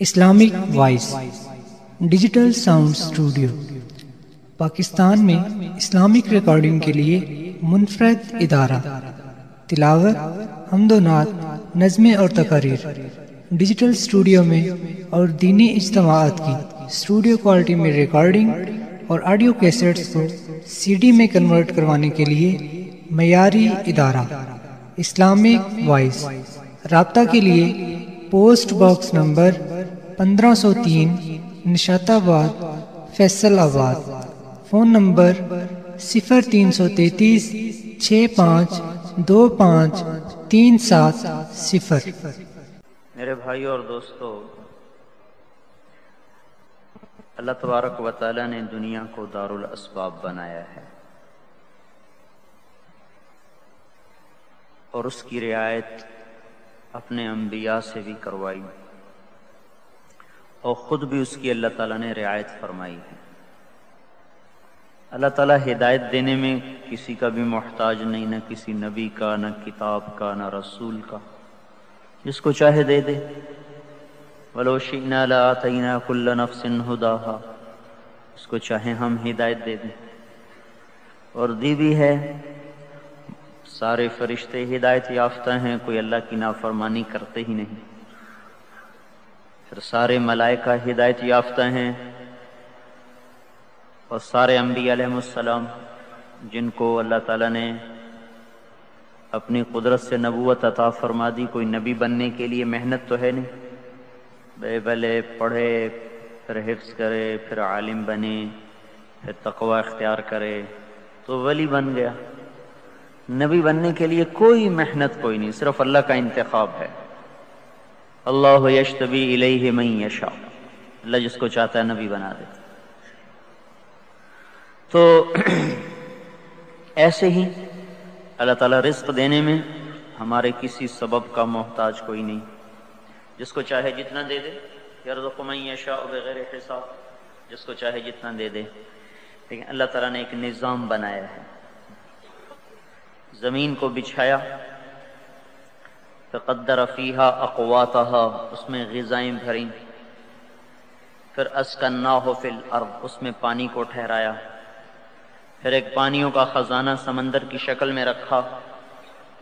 Islamic voice digital sound studio Pakistan में Islamic recording के लिए मुनफरद इदारा, तिलावत हमदोनात नज़में और तकारीर डिजिटल स्टूडियो में और दीनी इज्तमात की स्टूडियो क्वालिटी में रिकॉर्डिंग और ऑडियो कैसेट्स को सीडी में कन्वर्ट करवाने के लिए मयारी इदारा इस्लामिक वॉइस रबता के लिए post box number 1503 Nishatabad, Faisalabad. Phone number सिफर तीन सौ तैतीस छः पाँच, दो पाँच, तीन सात, सिफर। मेरे भाई और दोस्तों, अल्लाह तबारक व ने दुनिया को दारुल असबाब बनाया है। और उसकी रियायत अपने अम्बिया से भी करवाई। और ख़ुद भी उसकी अल्लाह ताला ने रियायत फरमाई है। अल्लाह ताला हिदायत देने में किसी का भी मोहताज नहीं, न किसी नबी का, न किताब का, न रसूल का। जिसको चाहे दे दे। वलोशीना लातना कुल्ल नफसिन हुदाहा। उसको चाहे हम हिदायत दे दें। और दी भी है। सारे फरिश्ते हिदायत याफ्ता हैं, कोई अल्लाह की नाफरमानी करते ही नहीं। फिर सारे मलाइका हिदायत याफ्ता हैं और सारे अम्बियाम जिनको अल्लाह ताला ने अपनी कुदरत से नबूत अता फरमा दी, कोई नबी बनने के लिए मेहनत तो है नहीं। भले पढ़े, फिर हिफ्स करे, फिर आलिम बने, फिर तकवा इख्तियार करे तो वली बन गया। नबी बनने के लिए कोई मेहनत कोई नहीं, सिर्फ़ अल्लाह का इंतखब है। अल्लाह यश यशतबी इलही मई यशा। अल्लाह जिसको चाहता है नबी बना दे। तो ऐसे ही अल्लाह ताला रिस्क देने में हमारे किसी सबब का मोहताज कोई नहीं। जिसको चाहे जितना दे दे यरजुकमई बगैर हिसाब। जिसको चाहे जितना दे दे। लेकिन अल्लाह ताला ने एक निज़ाम बनाया है। ज़मीन को बिछाया फ़क़दर फ़ीहा अकवाता उसमें गज़ाएँ भरी। फिर अस्कन्ना हो फिल अर्द, उसमें पानी को ठहराया। फिर एक पानियों का ख़जाना समंदर की शक्ल में रखा।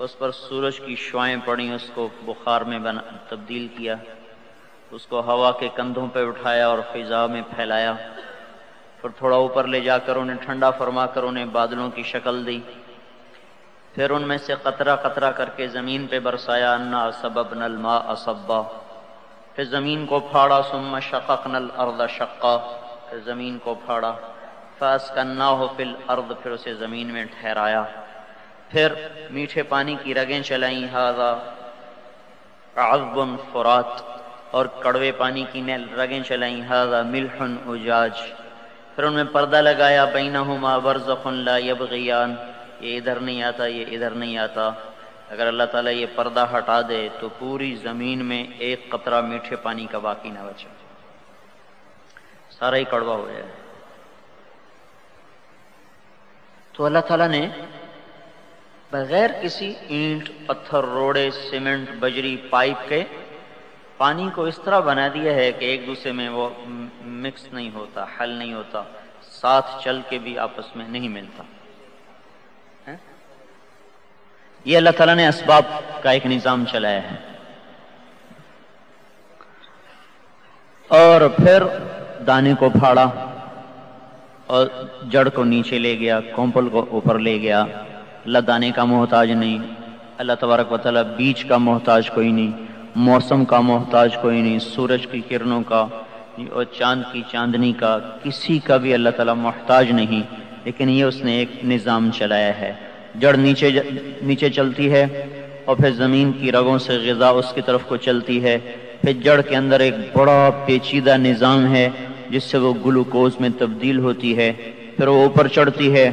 उस पर सूरज की शुआएँ पड़ी, उसको बुखार में बना, तब्दील किया। उसको हवा के कंधों पर उठाया और फ़िज़ा में फैलाया। फिर थोड़ा ऊपर ले जाकर उन्हें ठंडा फरमा कर उन्हें बादलों की शक्ल दी। फिर उनमें से कतरा कतरा करके ज़मीन पे बरसाया, अन्ना सबब नल मा असब्बा। फिर ज़मीन को फाड़ा सुम शक़ नल अर्द शक्का। फिर ज़मीन को फाड़ा फस कन्ना हो फिल अर्द। फिर उसे ज़मीन में ठहराया। फिर मीठे पानी की रगें चलाई, हाजा अज़बन फ़ुरात। और कड़वे पानी की ने रगें चलाई, हाजा मिलहन उजाज। फिर उनमें पर्दा लगाया बैना हुमा बरज़न ला यबगियान। ये इधर नहीं आता, ये इधर नहीं आता। अगर अल्लाह ताला ये पर्दा हटा दे तो पूरी ज़मीन में एक कतरा मीठे पानी का बाकी ना बचे। सारा ही कड़वा हो जाए। तो अल्लाह ताला ने बगैर किसी ईंट, पत्थर, रोड़े, सीमेंट, बजरी, पाइप के पानी को इस तरह बना दिया है कि एक दूसरे में वो मिक्स नहीं होता, हल नहीं होता, साथ चल के भी आपस में नहीं मिलता। ये अल्लाह ताला ने इसबाब का एक निज़ाम चलाया है। और फिर दाने को फाड़ा और जड़ को नीचे ले गया कोंपल को ऊपर ले गया। अल्लाह दाने का मोहताज नहीं, अल्लाह तबारक वाली बीज का मोहताज कोई नहीं, मौसम का मोहताज कोई नहीं, सूरज की किरणों का और चाँद की चांदनी का, किसी का भी अल्लाह ताला मोहताज नहीं। लेकिन ये उसने एक निज़ाम चलाया है। जड़ नीचे नीचे चलती है और फिर ज़मीन की रगों से गज़ा उसकी तरफ़ को चलती है। फिर जड़ के अंदर एक बड़ा पेचीदा निज़ाम है जिससे वो ग्लूकोज में तब्दील होती है। फिर वो ऊपर चढ़ती है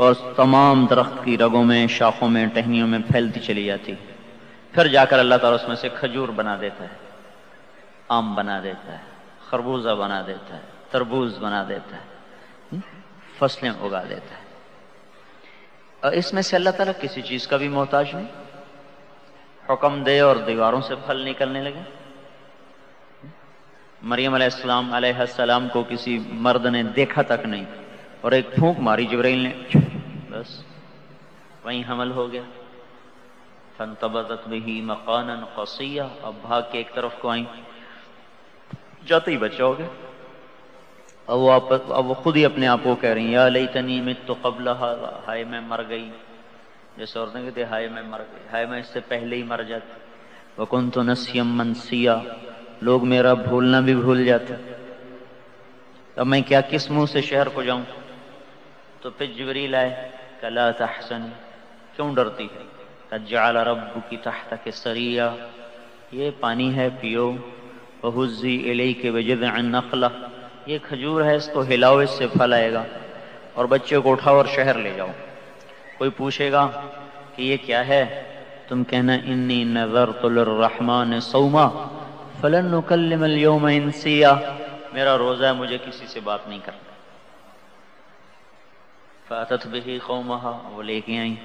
और तमाम दरख्त की रगों में शाखों में टहनियों में फैलती चली जाती। फिर जाकर अल्लाह ताला उसमें से खजूर बना देता है आम बना देता है खरबूजा बना देता है तरबूज बना देता है हम्म, फ़सलें उगा देता है। इसमें से अल्लाह ताला किसी चीज़ का भी मोहताज नहीं। हुक्म दे और दीवारों से फल निकलने लगे। मरियम सलाम को किसी मर्द ने देखा तक नहीं और एक फूंक मारी जबरील ने। बस, वहीं हमल हो गया। फन तबत भी मकान कसिया, अब भाग के एक तरफ़ को आई। जाते ही बच्चा हो गया अब वो आप अब वो खुद ही अपने आप को कह रही या लई तनी मित तो कबल हाय, मैं मर गई। जैसे और कहते हाय, मैं मर गई। हाय, मैं इससे पहले ही मर जाती। वकुन तो नसीम मनसिया। लोग मेरा भूलना भी भूल जाते। अब मैं क्या, किस मुँह से शहर को जाऊँ? तो फिर जबरी लाए कला तहसन क्यों डरती है? कजाल रब की तहत के सरिया। ये पानी है, पियो। बहुजी एलई के वजद नखला ये खजूर है, इसको हिलाओ, इससे फल आएगा। और बच्चे को उठाओ और शहर ले जाओ। कोई पूछेगा कि ये क्या है? तुम कहना, इन्नी नज़र तुलरहमान सौमा, फलन नुकलम इंसिया मेरा रोजा है, मुझे किसी से बात नहीं करना। फातत भी कौमहा, वो लेके आई।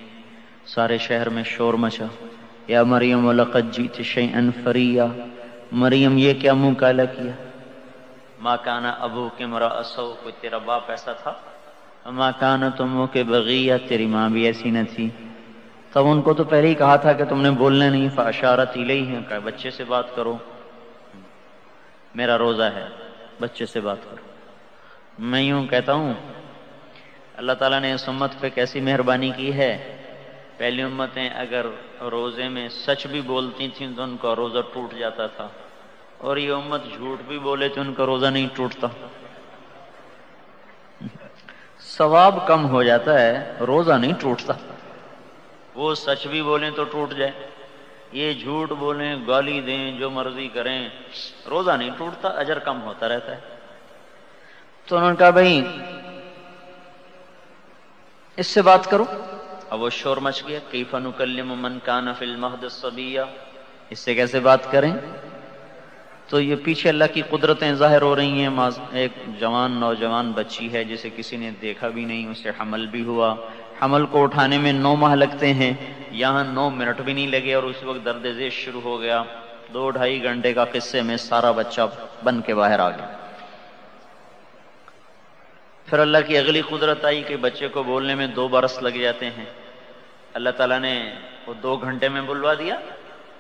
सारे शहर में शोर मचा। या मरियम लकत जीत शैन फरिया। मरियम, ये क्या मुँह काला किया? माँ काना अबू के मरा असो, कोई तेरा बाप ऐसा था? माँ काना तुम के बगिया तेरी माँ भी ऐसी न थी। तब उनको तो पहले ही कहा था कि तुमने बोलना नहीं फाशारत ही ही है कहा, बच्चे से बात करो। मेरा रोजा है, बच्चे से बात करो। मैं यूँ कहता हूँ, अल्लाह ताला ने इस उम्मत पे कैसी मेहरबानी की है? पहली उम्मतें अगर रोज़े में सच भी बोलती थी तो उनका रोजा टूट जाता था। और ये उम्मत झूठ भी बोले तो उनका रोजा नहीं टूटता। सवाब कम हो जाता है, रोजा नहीं टूटता। वो सच भी बोले तो टूट जाए। ये झूठ बोले, गाली दें, जो मर्ज़ी करें, रोजा नहीं टूटता, अजर कम होता रहता है। तो उन्होंने कहा, भाई, इससे बात करो। अब वो शोर मच गया कई फनुकल्यम मन कान फिल महद सबिया। इससे कैसे बात करें? तो ये पीछे अल्लाह की कुदरतें ज़ाहिर हो रही हैं एक जवान, नौजवान बच्ची है जिसे किसी ने देखा भी नहीं, उसे हमल भी हुआ। हमल को उठाने में नौ माह लगते हैं। यहाँ नौ मिनट भी नहीं लगे और उस वक्त दर्द जेश शुरू हो गया। दो ढाई घंटे का किस्से में सारा बच्चा बन के बाहर आ गया। फिर अल्लाह की अगली कुदरत आई कि बच्चे को बोलने में दो बरस लग जाते हैं। अल्लाह ताला ने वो दो घंटे में बुलवा दिया।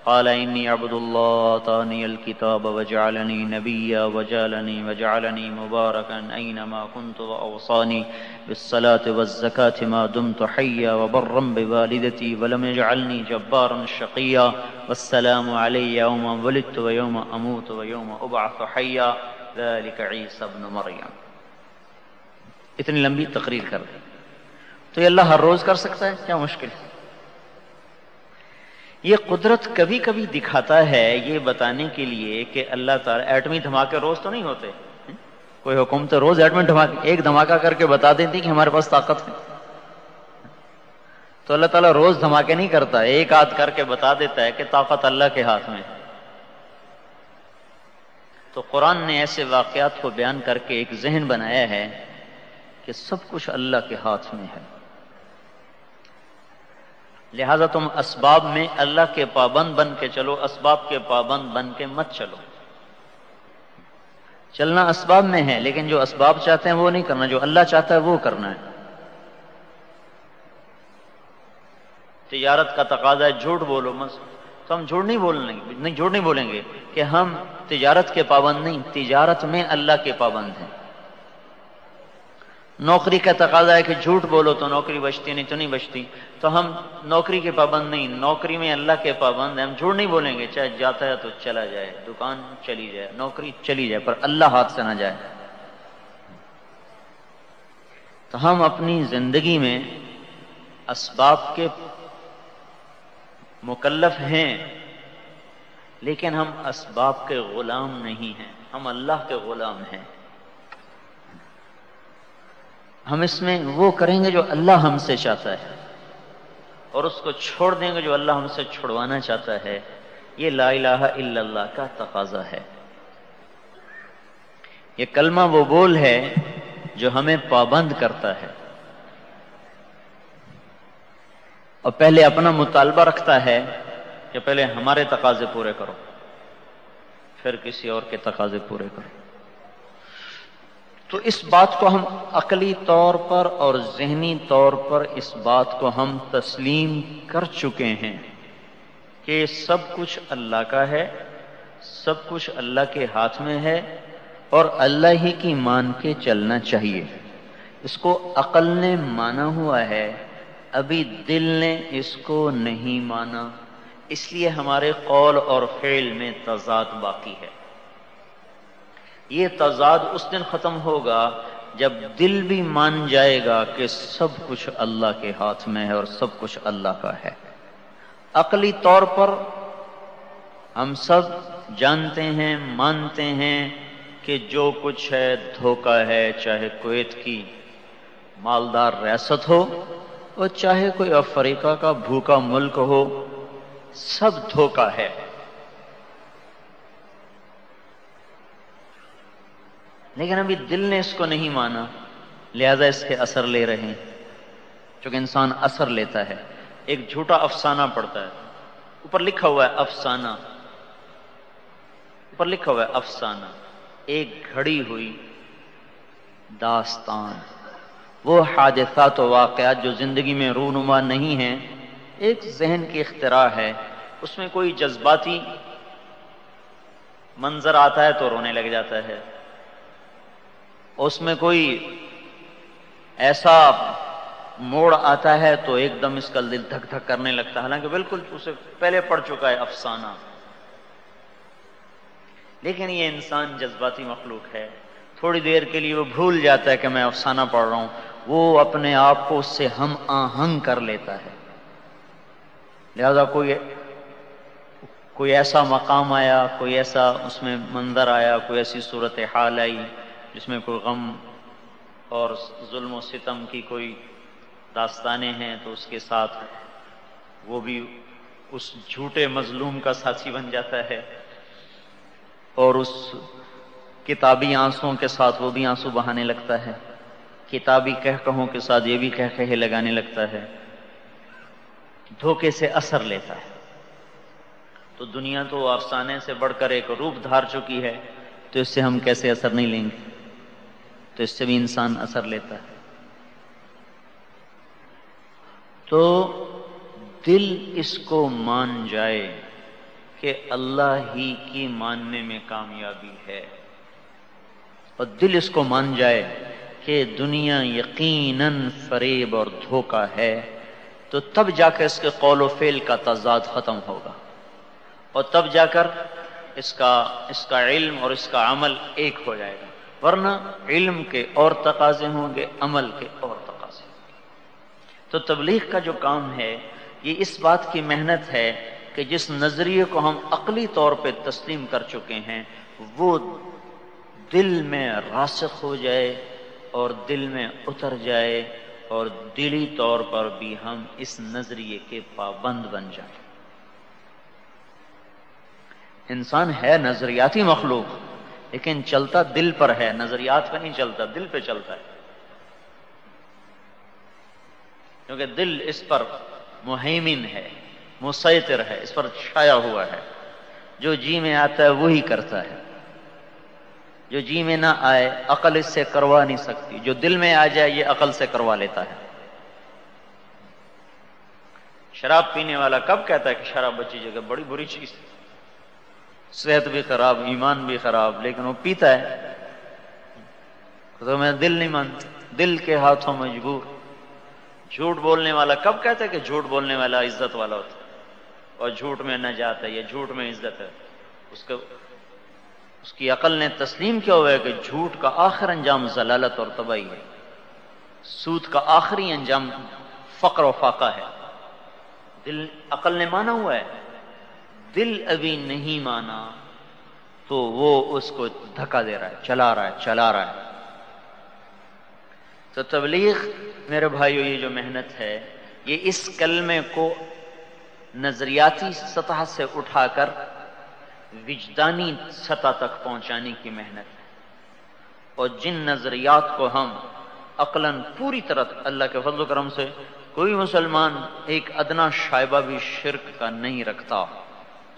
क़ालनी अब्दुल्लातानियलकिताब वजालनी नबिया वजालनी वजालनी मुबारकन ऐनमा कुंत अवसानी बिस्सलात वज़्ज़कात मा दुमत हय्या वबर्रम बिवालिदती वलम यजअलनी जब्बारन शक़िया वस्सलामु अलैया यौम वलिदतु व यौम अमूतु व यौम उबअसु हय्या ज़ालिक ईसा इब्न मरियम इतनी लंबी तकरीर कर दी तो ये अल्लाह हर रोज कर सकता है क्या मुश्किल है ये कुदरत कभी कभी दिखाता है ये बताने के लिए कि अल्लाह ताला एटमी धमाके रोज तो नहीं होते। कोई हुक्म तो रोज एटमी धमाके, एक धमाका करके बता देती कि हमारे पास ताकत है। तो अल्लाह ताला रोज धमाके नहीं करता, एक आध करके बता देता है कि ताकत अल्लाह के हाथ में तो कुरान ने ऐसे वाकयात को बयान करके एक जहन बनाया है कि सब कुछ अल्लाह के हाथ में है। लिहाजा तुम असबाब में अल्लाह के पाबंद बन के चलो, असबाब के पाबंद बन के मत चलो। चलना असबाब में है, लेकिन जो असबाब चाहते हैं वो नहीं करना, जो अल्लाह चाहता है वो करना है। तिजारत का तकाजा है, झूठ बोलो मत। तो हम झूठ नहीं बोलेंगे नहीं, झूठ नहीं बोलेंगे कि हम तिजारत के पाबंद नहीं, तिजारत में अल्लाह के पाबंद हैं। नौकरी का तकाजा है कि झूठ बोलो तो नौकरी बचती, नहीं तो नहीं बचती। तो हम नौकरी के पाबंद नहीं, नौकरी में अल्लाह के पाबंद है। हम झूठ नहीं बोलेंगे, चाहे जाता है तो चला जाए, दुकान चली जाए, नौकरी चली जाए, पर अल्लाह हाथ से ना जाए। तो हम अपनी ज़िंदगी में असबाब के मुकल्लफ हैं, लेकिन हम असबाब के गुलाम नहीं हैं। हम अल्लाह के गुलाम हैं। हम इसमें वो करेंगे जो अल्लाह हमसे चाहता है और उसको छोड़ देंगे जो अल्लाह हमसे छुड़वाना चाहता है। ये ला इल्लल्लाह का तकाजा है। ये कलमा वो बोल है जो हमें पाबंद करता है। और पहले अपना मुतालबा रखता है कि पहले हमारे तकाजे पूरे करो, फिर किसी और के तकाजे पूरे करो। तो इस बात को हम अकली तौर पर और जहनी तौर पर इस बात को हम तस्लीम कर चुके हैं कि सब कुछ अल्लाह का है, सब कुछ अल्लाह के हाथ में है और अल्लाह ही की मान के चलना चाहिए। इसको अकल ने माना हुआ है, अभी दिल ने इसको नहीं माना, इसलिए हमारे कौल और फेल में तजाद बाकी है। ये तजाद उस दिन खत्म होगा जब दिल भी मान जाएगा कि सब कुछ अल्लाह के हाथ में है और सब कुछ अल्लाह का है। अकली तौर पर हम सब जानते हैं, मानते हैं कि जो कुछ है, धोखा है, चाहे कुवैत की मालदार रियासत हो और चाहे कोई अफ्रीका का भूखा मुल्क हो, सब धोखा है। लेकिन अभी दिल ने इसको नहीं माना, लिहाजा इसके असर ले रहे हैं। क्योंकि इंसान असर लेता है, एक झूठा अफसाना पड़ता है। ऊपर लिखा हुआ है अफसाना। ऊपर लिखा हुआ है अफसाना। एक घड़ी हुई दास्तान। वो हादसा तो वाकयात जो ज़िंदगी में रूनुमा नहीं है, एक जहन की इख्तरा है। उसमें कोई जज्बाती मंजर आता है तो रोने लग जाता है। उसमें कोई ऐसा मोड़ आता है तो एकदम इसका दिल धक धक करने लगता है। हालाँकि बिल्कुल उसे पहले पढ़ चुका है अफसाना। लेकिन ये इंसान जज्बाती मखलूक है। थोड़ी देर के लिए वो भूल जाता है कि मैं अफसाना पढ़ रहा हूँ। वो अपने आप को उससे हम आहंग कर लेता है। लिहाजा कोई कोई ऐसा मकाम आया, कोई ऐसा उसमें मंजर आया, कोई ऐसी सूरत हाल आई जिसमें कोई गम और जुल्म सितम की कोई दास्तानें हैं तो उसके साथ वो भी उस झूठे मजलूम का साथी बन जाता है। और उस किताबी आंसुओं के साथ वो भी आँसू बहाने लगता है। किताबी कह कहों के साथ ये भी कह कहे लगाने लगता है। धोखे से असर लेता है। तो दुनिया तो अफसाने से बढ़कर एक रूप धार चुकी है तो इससे हम कैसे असर नहीं लेंगे? तो इससे भी इंसान असर लेता है। तो दिल इसको मान जाए कि अल्लाह ही की मानने में कामयाबी है। और दिल इसको मान जाए कि दुनिया यकीनन फरेब और धोखा है तो तब जाकर इसके कौल फेल का तजाद खत्म होगा। और तब जाकर इसका इसका इल्म और इसका अमल एक हो जाएगा। वरना इल्म के और तकाजे होंगे, अमल के और तकाजे तो तबलीग का जो काम है, ये इस बात की मेहनत है कि जिस नज़रिए को हम अकली तौर पे तस्लीम कर चुके हैं, वो दिल में रासख हो जाए और दिल में उतर जाए और दिली तौर पर भी हम इस नज़रिए के पाबंद बन जाए। इंसान है नजरियाती मखलूक। लेकिन चलता दिल पर है, नजरियात पे नहीं चलता, दिल पे चलता है। क्योंकि दिल इस पर मुहिमिन है, मुसैतर है, इस पर छाया हुआ है। जो जी में आता है, वही करता है। जो जी में ना आए, अकल इससे करवा नहीं सकती। जो दिल में आ जाए, ये अकल से करवा लेता है। शराब पीने वाला कब कहता है कि शराब बच्ची जगह, बड़ी बुरी चीज़ है। सेहत भी खराब, ईमान भी खराब, लेकिन वो पीता है। तो मैं दिल नहीं मानता। दिल के हाथों मजबूर। झूठ बोलने वाला, कब कहते है कि झूठ बोलने वाला इज़्ज़त वाला होता और झूठ में न जाता है ये झूठ में इज़्ज़त है? उसके, उसकी अकल ने तस्लीम किया हुआ है कि झूठ का आखिर अंजाम जलालत और तबाही है। सूद का आखिरी अंजाम फक्र व फाका है। दिल, अकल ने माना हुआ है। दिल अभी नहीं माना तो वो उसको धक्का दे रहा है, चला रहा है, चला रहा है। तो तबलीग, मेरे भाइयों, ये जो मेहनत है, ये इस कलमे को नजरियाती सतह से उठाकर विजदानी सतह तक पहुँचाने की मेहनत है। और जिन नजरियात को हम अकलन पूरी तरह, अल्लाह के फजल करम से, कोई मुसलमान एक अदना शायबा भी शिरक का नहीं रखता।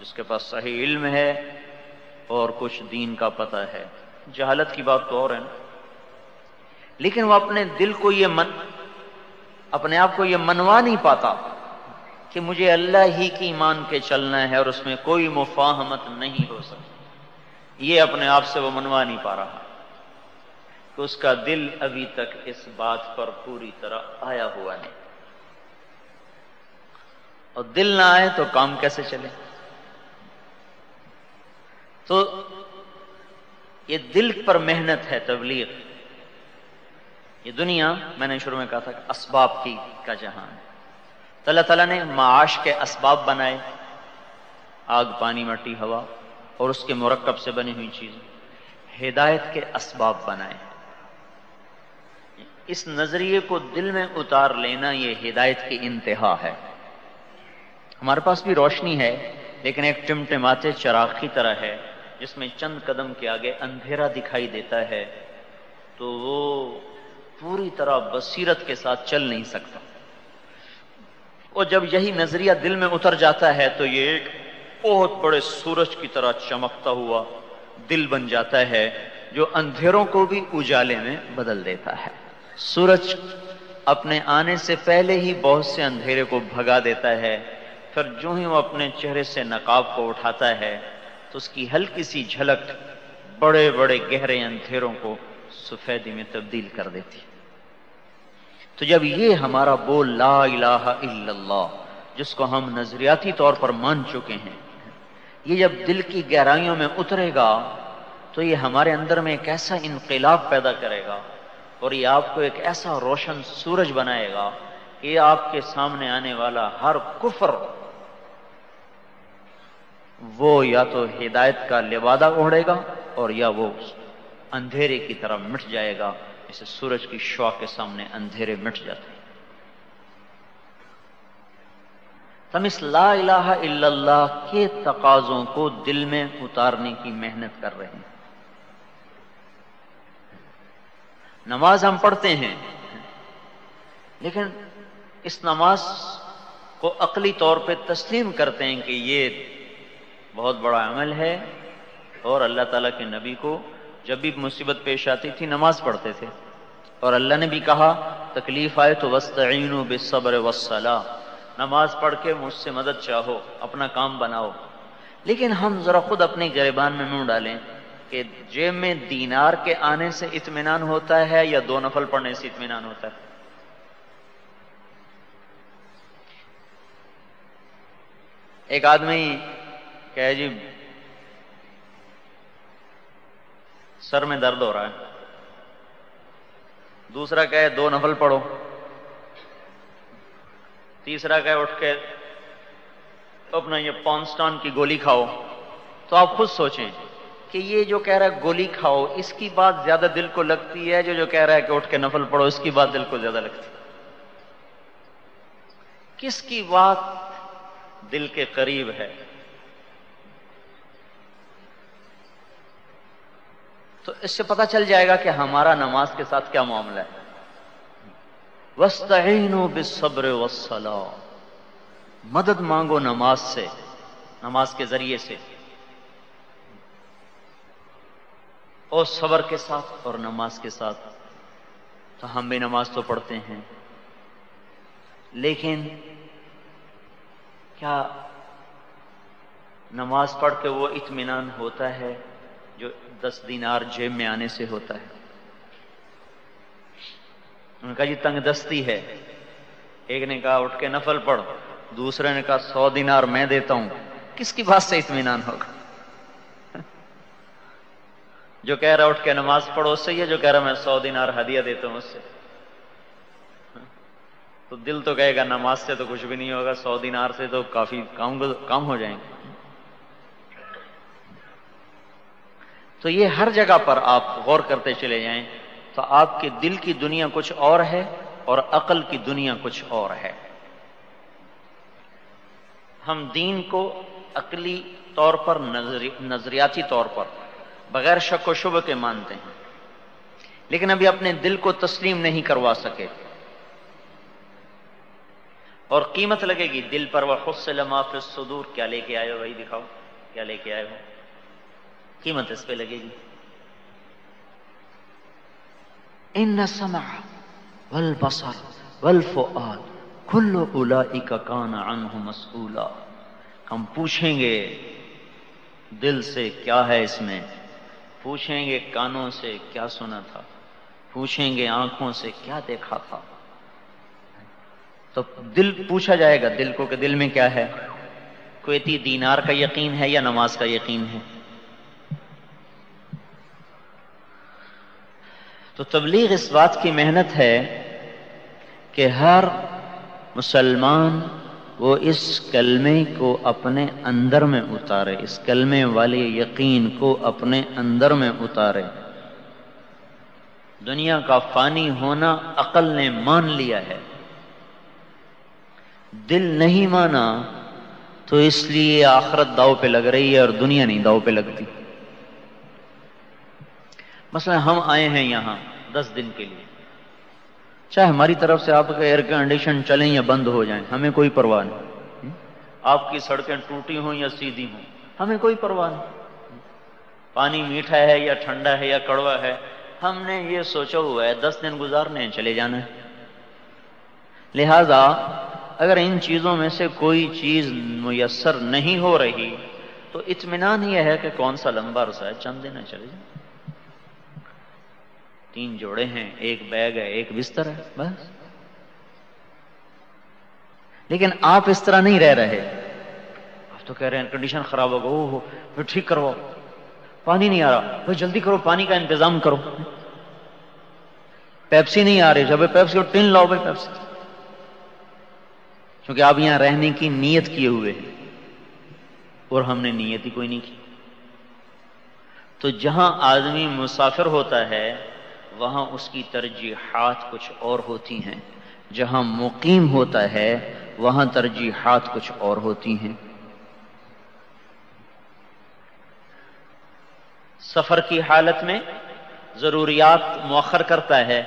जिसके पास सही इल्म है और कुछ दीन का पता है। जहालत की बात तो और है ना? लेकिन वो अपने दिल को ये मन, अपने आप को ये मनवा नहीं पाता कि मुझे अल्लाह ही की मान के चलना है और उसमें कोई मुफाहमत नहीं हो सकती। ये अपने आप से वो मनवा नहीं पा रहा कि उसका दिल अभी तक इस बात पर पूरी तरह आया हुआ नहीं और दिल ना आए तो काम कैसे चले? तो ये दिल पर मेहनत है तबलीग। ये दुनिया, मैंने शुरू में कहा था असबाब की का जहान है। तला तला ने माश के असबाब बनाए, आग, पानी, मट्टी, हवा, और उसके मुरक्कब से बनी हुई चीज़ें। हिदायत के असबाब बनाए। इस नज़रिए को दिल में उतार लेना यह हिदायत की इंतहा है। हमारे पास भी रोशनी है, लेकिन एक टिमटिमाते चराग की तरह है। जिसमें चंद कदम के आगे अंधेरा दिखाई देता है तो वो पूरी तरह बसीरत के साथ चल नहीं सकता। और जब यही नज़रिया दिल में उतर जाता है तो ये एक बहुत बड़े सूरज की तरह चमकता हुआ दिल बन जाता है, जो अंधेरों को भी उजाले में बदल देता है। सूरज अपने आने से पहले ही बहुत से अंधेरे को भगा देता है, फिर जो ही वो अपने चेहरे से नकाब को उठाता है तो उसकी हल्की सी झलक बड़े बड़े गहरे अंधेरों को सफेदी में तब्दील कर देती। तो जब ये हमारा बोल, ला इलाहा इल्लल्लाह, जिसको हम नजरियाती तौर पर मान चुके हैं, ये जब दिल की गहराइयों में उतरेगा तो ये हमारे अंदर में एक ऐसा इनकलाब पैदा करेगा और ये आपको एक ऐसा रोशन सूरज बनाएगा कि आपके सामने आने वाला हर कुफर वो या तो हिदायत का लिवादा ओढ़ेगा और या वो अंधेरे की तरह मिट जाएगा। जैसे सूरज की शौ के सामने अंधेरे मिट जाते हैं। हम इस ला इलाहा इल्लल्लाह के तकाजों को दिल में उतारने की मेहनत कर रहे हैं। नमाज़ हम पढ़ते हैं, लेकिन इस नमाज़ को अकली तौर पे तस्लीम करते हैं कि ये बहुत बड़ा अमल है। और अल्लाह ताला के नबी को जब भी मुसीबत पेश आती थी, नमाज़ पढ़ते थे। और अल्लाह ने भी कहा, तकलीफ़ आए तो वस्तीन बेसब्र वसला नमाज़ पढ़ के मुझसे मदद चाहो, अपना काम बनाओ। लेकिन हम जरा खुद अपनी गरीबान में मुँह डालें कि जेब में दीनार के आने से इतमान होता है या दो नफल पढ़ने से इतमान होता है? एक आदमी कहे जी, सर में दर्द हो रहा है। दूसरा कहे, दो नफल पढ़ो। तीसरा कहे, उठ के अपना ये पॉन्स्टॉन की गोली खाओ। तो आप खुद सोचें कि ये जो कह रहा है गोली खाओ, इसकी बात ज़्यादा दिल को लगती है, जो जो कह रहा है कि उठ के नफल पढ़ो, इसकी बात दिल को ज़्यादा लगती है। किसकी बात दिल के करीब है? तो इससे पता चल जाएगा कि हमारा नमाज़ के साथ क्या मामला है। वस्तनो बिसब्र वसला मदद मांगो नमाज़ से, नमाज़ के ज़रिए से। और सबर के साथ और नमाज़ के साथ। तो हम भी नमाज़ तो पढ़ते हैं। लेकिन क्या नमाज़ पढ़ के वो इत्मीनान होता है जो दस दिनार जेब में आने से होता है। उनका जी तंगदस्ती है। एक ने कहा, उठ के नफल पढ़ो। दूसरे ने कहा, सौ दिनार मैं देता हूँ। किसकी बात से इतमान होगा? जो कह रहा, उठ के नमाज़ पढ़ो, उससे ही जो कह रहा, मैं सौ दिनार हदिया देता हूँ उससे। तो दिल तो कहेगा, नमाज़ से तो कुछ भी नहीं होगा, सौ दिनार से तो काफ़ी काम काम हो जाएँगे। तो ये हर जगह पर आप गौर करते चले जाएँ तो आपके दिल की दुनिया कुछ और है और अकल की दुनिया कुछ और है। हम दीन को अकली तौर पर नजरि, नजरियाती तौर पर बगैर शक व शुभ के मानते हैं। लेकिन अभी अपने दिल को तस्लीम नहीं करवा सके। और कीमत लगेगी दिल पर वह खुद से लमाफ सुदूर क्या लेके आए हो वही दिखाओ क्या लेके आए हो? कीमत इस पे लगेगी। इन समा वल बसर वल फुआद, कुल्ल उलाई का कान अन मसूला हम पूछेंगे, दिल से क्या है इसमें? पूछेंगे, कानों से क्या सुना था? पूछेंगे, आँखों से क्या देखा था? तो दिल पूछा जाएगा, दिल को कि दिल में क्या है? कोई दीनार का यकीन है या नमाज़ का यकीन है? तो तबलीग इस बात की मेहनत है कि हर मुसलमान वो इस कलमे को अपने अंदर में उतारे, इस कलमे वाले यकीन को अपने अंदर में उतारे। दुनिया का फानी होना अकल ने मान लिया है। दिल नहीं माना तो इसलिए आखरत दाव पे लग रही है और दुनिया नहीं दाव पे लगती। मसला हम आए हैं यहाँ दस दिन के लिए। चाहे हमारी तरफ़ से आपके एयर कंडीशन चलें या बंद हो जाएँ, हमें कोई परवाह नहीं। हम्म? आपकी सड़कें टूटी हों या सीधी हों, हमें कोई परवाह नहीं। पानी मीठा है या ठंडा है या कड़वा है, हमने ये सोचा हुआ है, दस दिन गुजारने हैं, चले जाना है। लिहाजा, अगर इन चीज़ों में से कोई चीज़ मुयसर नहीं हो रही तो इतमान यह है कि कौन सा लंबा अरसा है, चंद दिन चले जाए। तीन जोड़े हैं, एक बैग है, एक बिस्तर है, बस। लेकिन आप इस तरह नहीं रह रहे। आप तो कह रहे हैं कंडीशन खराब होगा ओहो, फिर ठीक करवाओ। पानी नहीं आ रहा भाई जल्दी करो, पानी का इंतज़ाम करो। पेप्सी नहीं आ रही, जब पेप्सी को टिन लाओ भाई, पेप्सी। क्योंकि आप यहाँ रहने की नीयत किए हुए हैं, और हमने नीयत ही कोई नहीं की। तो जहाँ आदमी मुसाफिर होता है वहाँ उसकी तरजीहत कुछ और होती हैं। जहाँ मुकीम होता है, वहाँ तरजीहत कुछ और होती हैं। सफ़र की हालत में जरूरियात मौखर करता है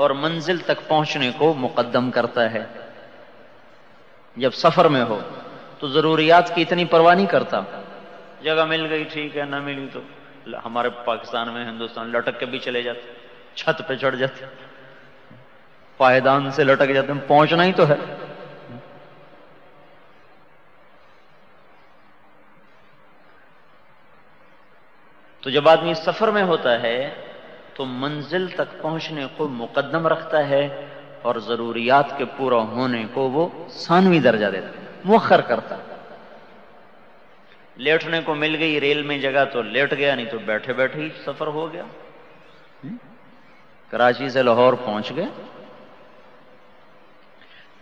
और मंजिल तक पहुँचने को मुकदम करता है। जब सफ़र में हो तो जरूरियात की इतनी परवाह नहीं करता। जगह मिल गई, ठीक है, ना मिली तो हमारे पाकिस्तान में हिंदुस्तान लटक के भी चले जाते। छत पे चढ़ जाते पायदान से लटक जाते हैं। पहुँचना ही तो है। तो जब आदमी सफ़र में होता है तो मंजिल तक पहुँचने को मुकदम रखता है और जरूरियात के पूरा होने को वो सानवी दर्जा देता मुखर करता लेटने को मिल गई रेल में जगह तो लेट गया, नहीं तो बैठे बैठे ही सफ़र हो गया? कराची से लाहौर पहुँच गए।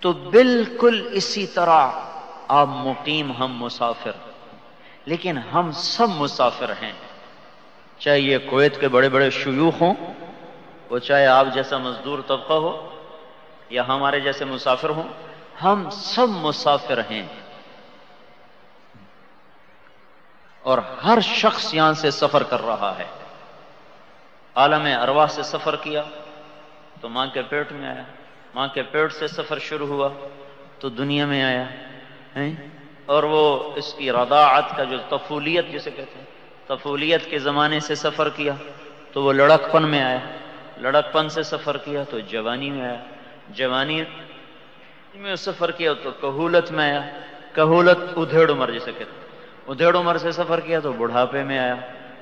तो बिल्कुल इसी तरह आप मुकीम हम मुसाफिर लेकिन हम सब मुसाफिर हैं। चाहे ये कुवैत के बड़े बड़े शयूख हों, वो चाहे आप जैसा मजदूर तबका हो, या हमारे जैसे मुसाफिर हों, हम सब मुसाफिर हैं। और हर शख्स यहाँ से सफ़र कर रहा है। आलम अरवा से सफ़र किया तो माँ के पेट में आया। माँ के पेट से सफ़र शुरू हुआ तो दुनिया में आया, है? और वो इसकी रदात का जो तफूलियत जिसे कहते हैं, तफूलियत के ज़माने से सफ़र किया तो वो लड़कपन में आया। लड़कपन से सफ़र किया तो जवानी में आया। जवानी में सफ़र किया तो कहूलत में आया। कहूलत उधेड़ उम्र जिसे कहते उधेड़ उम्र से सफ़र किया तो बुढ़ापे में आया।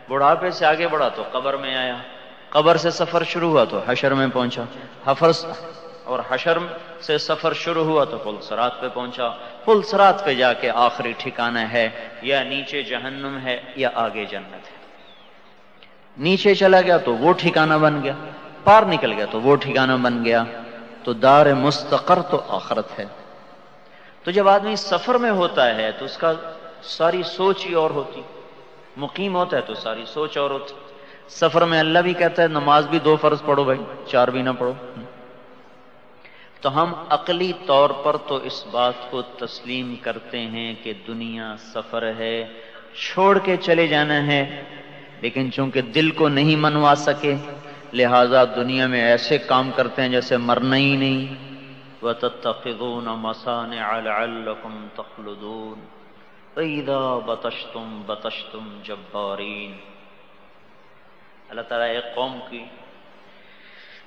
बुढ़ापे से आगे बढ़ा तो कब्र में आया। कबर से सफ़र शुरू हुआ तो हशर में पहुँचा। हफर और हशर से सफ़र शुरू हुआ तो पुलसरात पे पहुँचा। पुलसरात पे जाके आखिरी ठिकाना है, या नीचे जहन्नुम है, या आगे जन्नत है। नीचे चला गया तो वो ठिकाना बन गया। पार निकल गया तो वो ठिकाना बन गया। तो दार मुस्तकर तो आखरत है। तो जब आदमी सफ़र में होता है तो उसका सारी सोच ही और होती। मुकीम होता है तो सारी सोच और होती। सफ़र में अल्लाह भी कहता है, नमाज़ भी दो फ़र्ज़ पढ़ो भाई, चार भी ना पढ़ो। तो हम अकली तौर पर तो इस बात को तस्लीम करते हैं कि दुनिया सफ़र है, छोड़ के चले जाना है, लेकिन चूँकि दिल को नहीं मनवा सके, लिहाजा दुनिया में ऐसे काम करते हैं जैसे मरना ही नहीं। व तत्खून मसान तखलदून। बतश तुम बतश तुम जब्बारीन। अल्लाह ताला एक कौम की।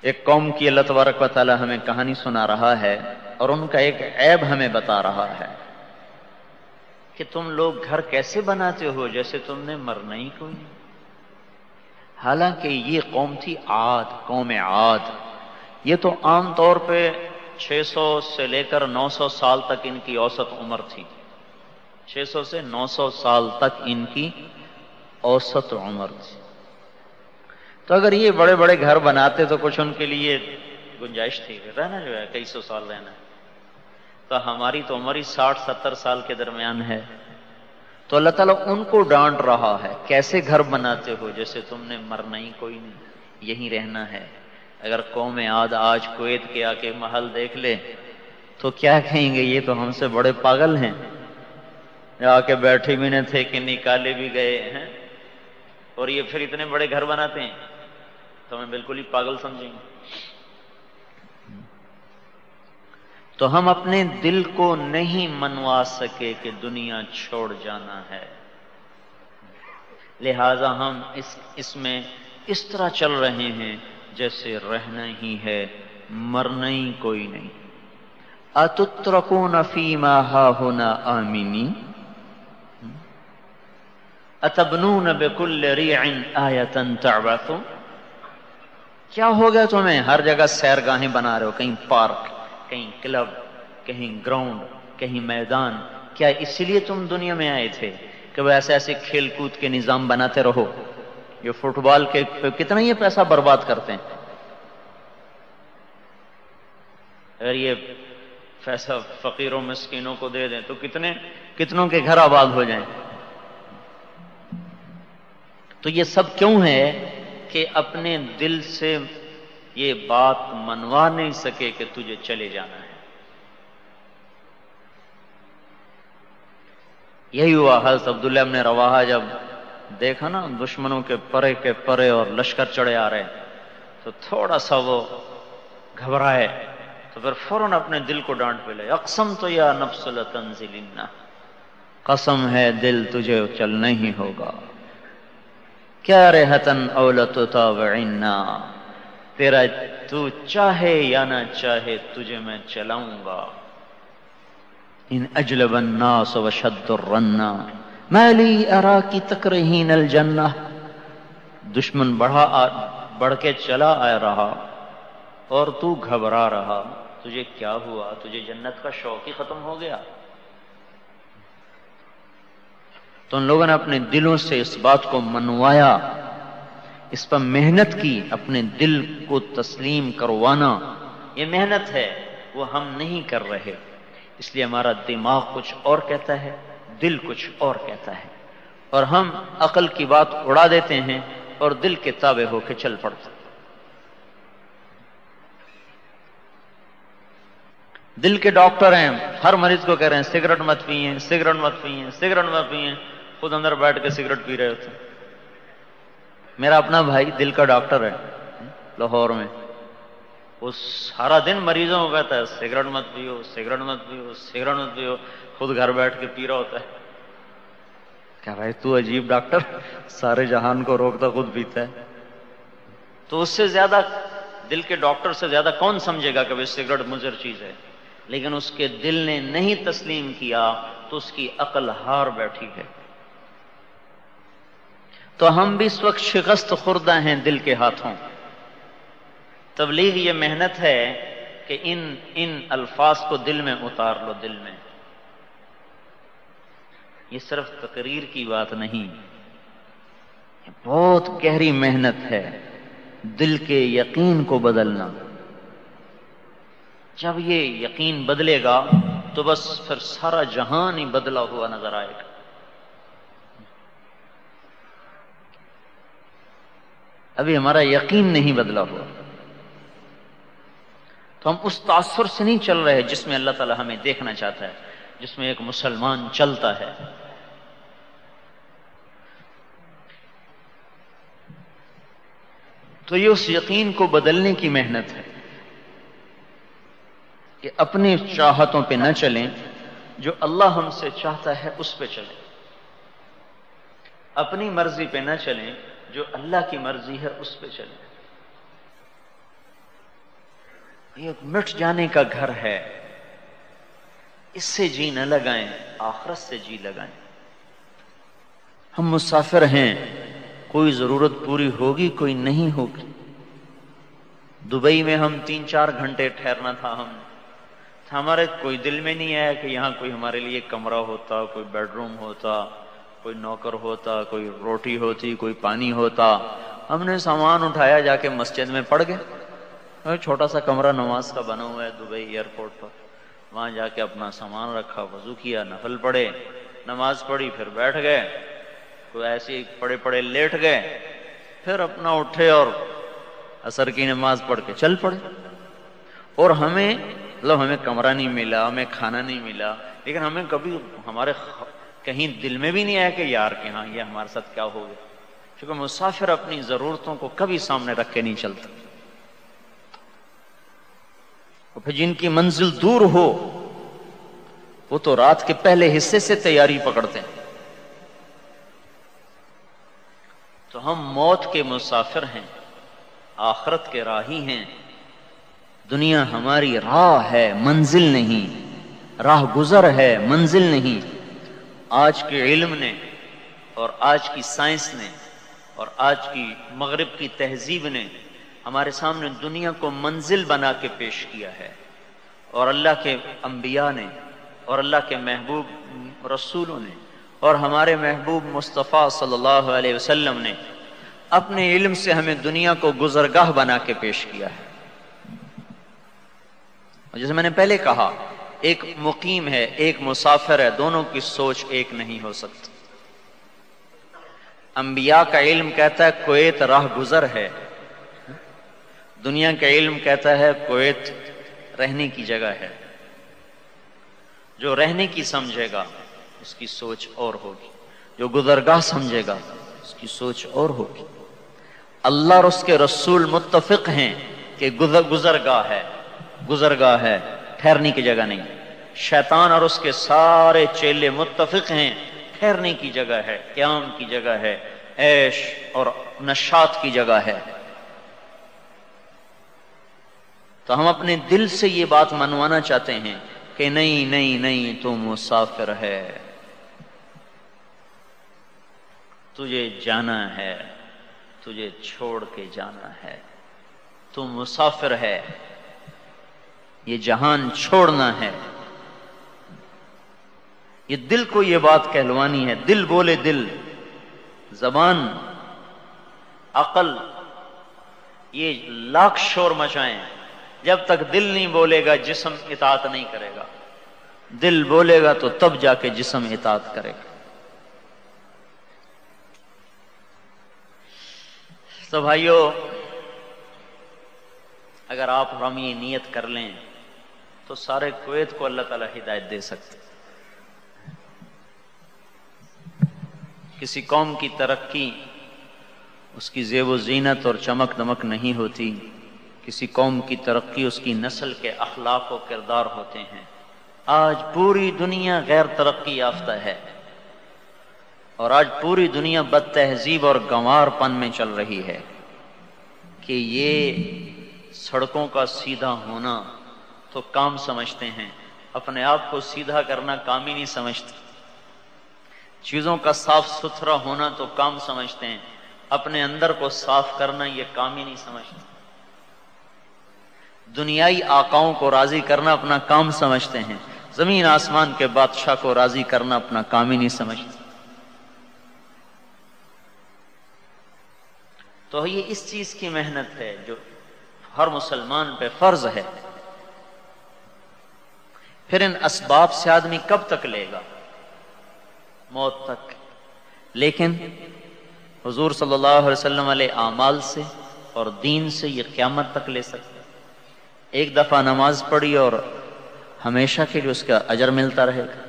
एक कौम की अल्लाह तबारक वाली हमें कहानी सुना रहा है और उनका एक ऐब हमें बता रहा है कि तुम लोग घर कैसे बनाते हो जैसे तुमने मरना ही कोई हालाँकि ये कौम थी आद, कौम आद। ये तो आम तौर पे 600 से लेकर 900 साल तक इनकी औसत उम्र थी। 600 से 900 साल तक इनकी औसत उम्र थी। तो अगर ये बड़े बड़े घर बनाते तो कुछ उनके लिए गुंजाइश थी। रहना जो है, कई सौ साल रहना तो हमारी तो उम्र ही साठ, सत्तर साल के दरमियान है। तो अल्लाह ताला उनको डांट रहा है, कैसे घर बनाते हो? जैसे तुमने मरना ही कोई नहीं, यही रहना है। अगर कौम आद आज कुवैत के आके महल देख ले तो क्या कहेंगे, ये तो हमसे बड़े पागल हैं। आके बैठे भी न थे कि निकाले भी गए हैं। और ये फिर इतने बड़े घर बनाते हैं। तो हमें बिल्कुल ही पागल समझेंगे। तो हम अपने दिल को नहीं मनवा सके कि दुनिया छोड़ जाना है। लिहाजा हम इस, इसमें इस तरह चल रहे हैं जैसे रहना ही है, मरना ही कोई नहीं। अतुत्रको नफीमा हा होना आमिनी। अतबनून बेकुल रियन आयतन तबतु क्या हो गया तुम्हें? हर जगह सैरगाहें बना रहे हो, कहीं पार्क, कहीं क्लब, कहीं ग्राउंड, कहीं मैदान। क्या इसलिए तुम दुनिया में आए थे कि वो ऐसे ऐसे खेल कूद के निज़ाम बनाते रहो? ये फुटबॉल के कितना ये पैसा बर्बाद करते हैं? अगर ये पैसा फकीरों, मस्किनों को दे दें तो कितने, कितनों के घर आबाद हो जाएँ? तो ये सब क्यों है कि अपने दिल से ये बात मनवा नहीं सके कि तुझे चले जाना है। यही हुआ हज़रत अब्दुल्ला ने रवाहा जब देखा ना, दुश्मनों के परे के परे और लश्कर चढ़े आ रहे तो थोड़ा सा वो घबराए तो फिर फ़ौरन अपने दिल को डांट पे ले अक्सम तो या नफ्सल तंजिलिन्ना कसम है दिल तुझे चलना ही होगा। क्या रेहतन औलतना तेरा तू चाहे या ना चाहे तुझे मैं चलाऊँगा इन अजलबन्ना सवशद्दुर्रन्ना मैली अरा की तक तकरहीन जन्ना दुश्मन बढ़ा आ, बढ़ के चला आ रहा और तू घबरा रहा तुझे क्या हुआ तुझे जन्नत का शौक ही खत्म हो गया तो उन लोगों ने अपने दिलों से इस बात को मनवाया, इस पर मेहनत की, अपने दिल को तस्लीम करवाना। ये मेहनत है, वो हम नहीं कर रहे। इसलिए हमारा दिमाग कुछ और कहता है, दिल कुछ और कहता है। और हम अकल की बात उड़ा देते हैं और दिल के ताबे होकर चल पड़ते दिल के डॉक्टर हैं, हर मरीज़ को कह रहे हैं, सिगरेट मत पिए, सिगरेट मत पिए, सिगरेट मत पिए। खुद अंदर बैठ के सिगरेट पी रहे होते मेरा अपना भाई दिल का डॉक्टर है, लाहौर में। वो सारा दिन मरीजों को कहता है, सिगरेट मत पियो, सिगरेट मत पियो, सिगरेट मत पियो। खुद घर बैठ के पी रहा होता है। क्या भाई, तू अजीब डॉक्टर, सारे जहान को रोकता, खुद पीता है। तो उससे ज़्यादा, दिल के डॉक्टर से ज़्यादा कौन समझेगा कि भाई सिगरेट मुजर चीज़ है? लेकिन उसके दिल ने नहीं तस्लीम किया तो उसकी अकल हार बैठी है। तो हम भी इस वक्त शिकस्त खुर्दा हैं दिल के हाथों। तबलीग ये मेहनत है कि इन इन अल्फाज को दिल में उतार लो, दिल में। ये सिर्फ़ तकरीर की बात नहीं बहुत गहरी मेहनत है दिल के यकीन को बदलना। जब ये यकीन बदलेगा तो बस फिर सारा जहान ही बदला हुआ नज़र आएगा। अभी हमारा यकीन नहीं बदला हुआ। तो हम उस तासुर से नहीं चल रहे जिसमें अल्लाह ताला हमें देखना चाहता है, जिसमें एक मुसलमान चलता है। तो ये उस यकीन को बदलने की मेहनत है कि अपने चाहतों पे न चलें, जो अल्लाह हमसे चाहता है उस पे चलें। अपनी मर्ज़ी पे न चलें जो अल्लाह की मर्ज़ी है उस पर चले। ये मिट जाने का घर है। इससे जी न लगाएँ, आखरत से जी लगाएँ। हम मुसाफिर हैं, कोई ज़रूरत पूरी होगी, कोई नहीं होगी। दुबई में हम तीन चार घंटे ठहरना था हम। हमारे कोई दिल में नहीं आया कि यहाँ कोई हमारे लिए कमरा होता, कोई बेडरूम होता। कोई नौकर होता, कोई रोटी होती, कोई पानी होता, हमने सामान उठाया जाके मस्जिद में पड़ गए। छोटा सा कमरा नमाज़ का बना हुआ है दुबई एयरपोर्ट पर। वहाँ जाके अपना सामान रखा, वज़ू किया, नफल पढ़े नमाज़ पढ़ी, फिर बैठ गए। कोई ऐसे पड़े पड़े लेट गए। फिर अपना उठे और असर की नमाज़ पढ़ के चल पड़े। और हमें मतलब हमें कमरा नहीं मिला, हमें खाना नहीं मिला, लेकिन हमें कभी हमारे कहीं दिल में भी नहीं आया कि यार के हाँ ये हमारे साथ क्या हो गया? क्योंकि मुसाफिर अपनी जरूरतों को कभी सामने रख के नहीं चलता। और फिर जिनकी मंजिल दूर हो, वो तो रात के पहले हिस्से से तैयारी पकड़ते हैं। तो हम मौत के मुसाफिर हैं, आखरत के राही हैं। दुनिया हमारी राह है, मंजिल नहीं। राह गुजर है, मंजिल नहीं। आज के इल्म ने और आज की साइंस ने और आज की मगरब की तहजीब ने हमारे सामने दुनिया को मंजिल बना के पेश किया है। और अल्लाह के अंबिया ने और अल्लाह के महबूब रसूलों ने और हमारे महबूब मुस्तफ़ा सल्लल्लाहु अलैहि वसल्लम ने अपने इल्म से हमें दुनिया को गुजरगाह बना के पेश किया है। जैसे मैंने पहले कहा एक मुकीम है, एक मुसाफिर है, दोनों की सोच एक नहीं हो सकती। अंबिया का इल्म कहता है कोत राह गुजर है। दुनिया का इल्म कहता है कोत रहने की जगह है। जो रहने की समझेगा, उसकी सोच और होगी। जो गुजरगाह समझेगा, उसकी सोच और होगी। अल्लाह और उसके रसूल मुत्तफिक हैं कि गुजर गुजरगाह है गुजरगाह है। ठहरने की जगह नहीं। शैतान और उसके सारे चेले मुत्तफिक हैं। ठहरने की जगह है, क्याम की जगह है, ऐश और नशात की जगह है। तो हम अपने दिल से ये बात मनवाना चाहते हैं कि नहीं नहीं नहीं, तू मुसाफिर है। तुझे जाना है, तुझे छोड़ के जाना है। तू मुसाफिर है। ये जहान छोड़ना है। ये दिल को ये बात कहलवानी है। दिल बोले दिल। जबान, अकल, ये लाख शोर मचाएँ। जब तक दिल नहीं बोलेगा, जिसम इतात नहीं करेगा। दिल बोलेगा तो तब जाके जिसम इतात करेगा। तो भाइयों, अगर आप हम ये नियत कर लें तो सारे कुवैत को अल्लाह ताला हिदायत दे सकते। किसी कौम की तरक्की, उसकी जेब जीनत और चमक दमक नहीं होती। किसी कौम की तरक्की, उसकी नस्ल के अखलाक और किरदार होते हैं। आज पूरी दुनिया गैर तरक्की याफ्ता है। और आज पूरी दुनिया बद तहजीब और गंवारपन में चल रही है कि ये सड़कों का सीधा होना तो काम समझते हैं। अपने आप को सीधा करना काम ही नहीं समझते। चीज़ों का साफ़ सुथरा होना तो काम समझते हैं। अपने अंदर को साफ़ करना ये काम ही नहीं समझते। दुनियाई आकाओं को राज़ी करना अपना काम समझते हैं। ज़मीन आसमान के बादशाह को राज़ी करना अपना काम ही नहीं समझते। तो ये इस चीज़ की मेहनत है जो हर मुसलमान पे फ़र्ज़ है। फिर इन असबाब से आदमी कब तक लेगा? मौत तक। लेकिन हजूर सल्लल्लाहु अलैहि वसल्लम वाले आमाल से और दीन से ये क्यामत तक ले सकते एक दफ़ा नमाज़ पढ़ी और हमेशा के लिए उसका अजर मिलता रहेगा।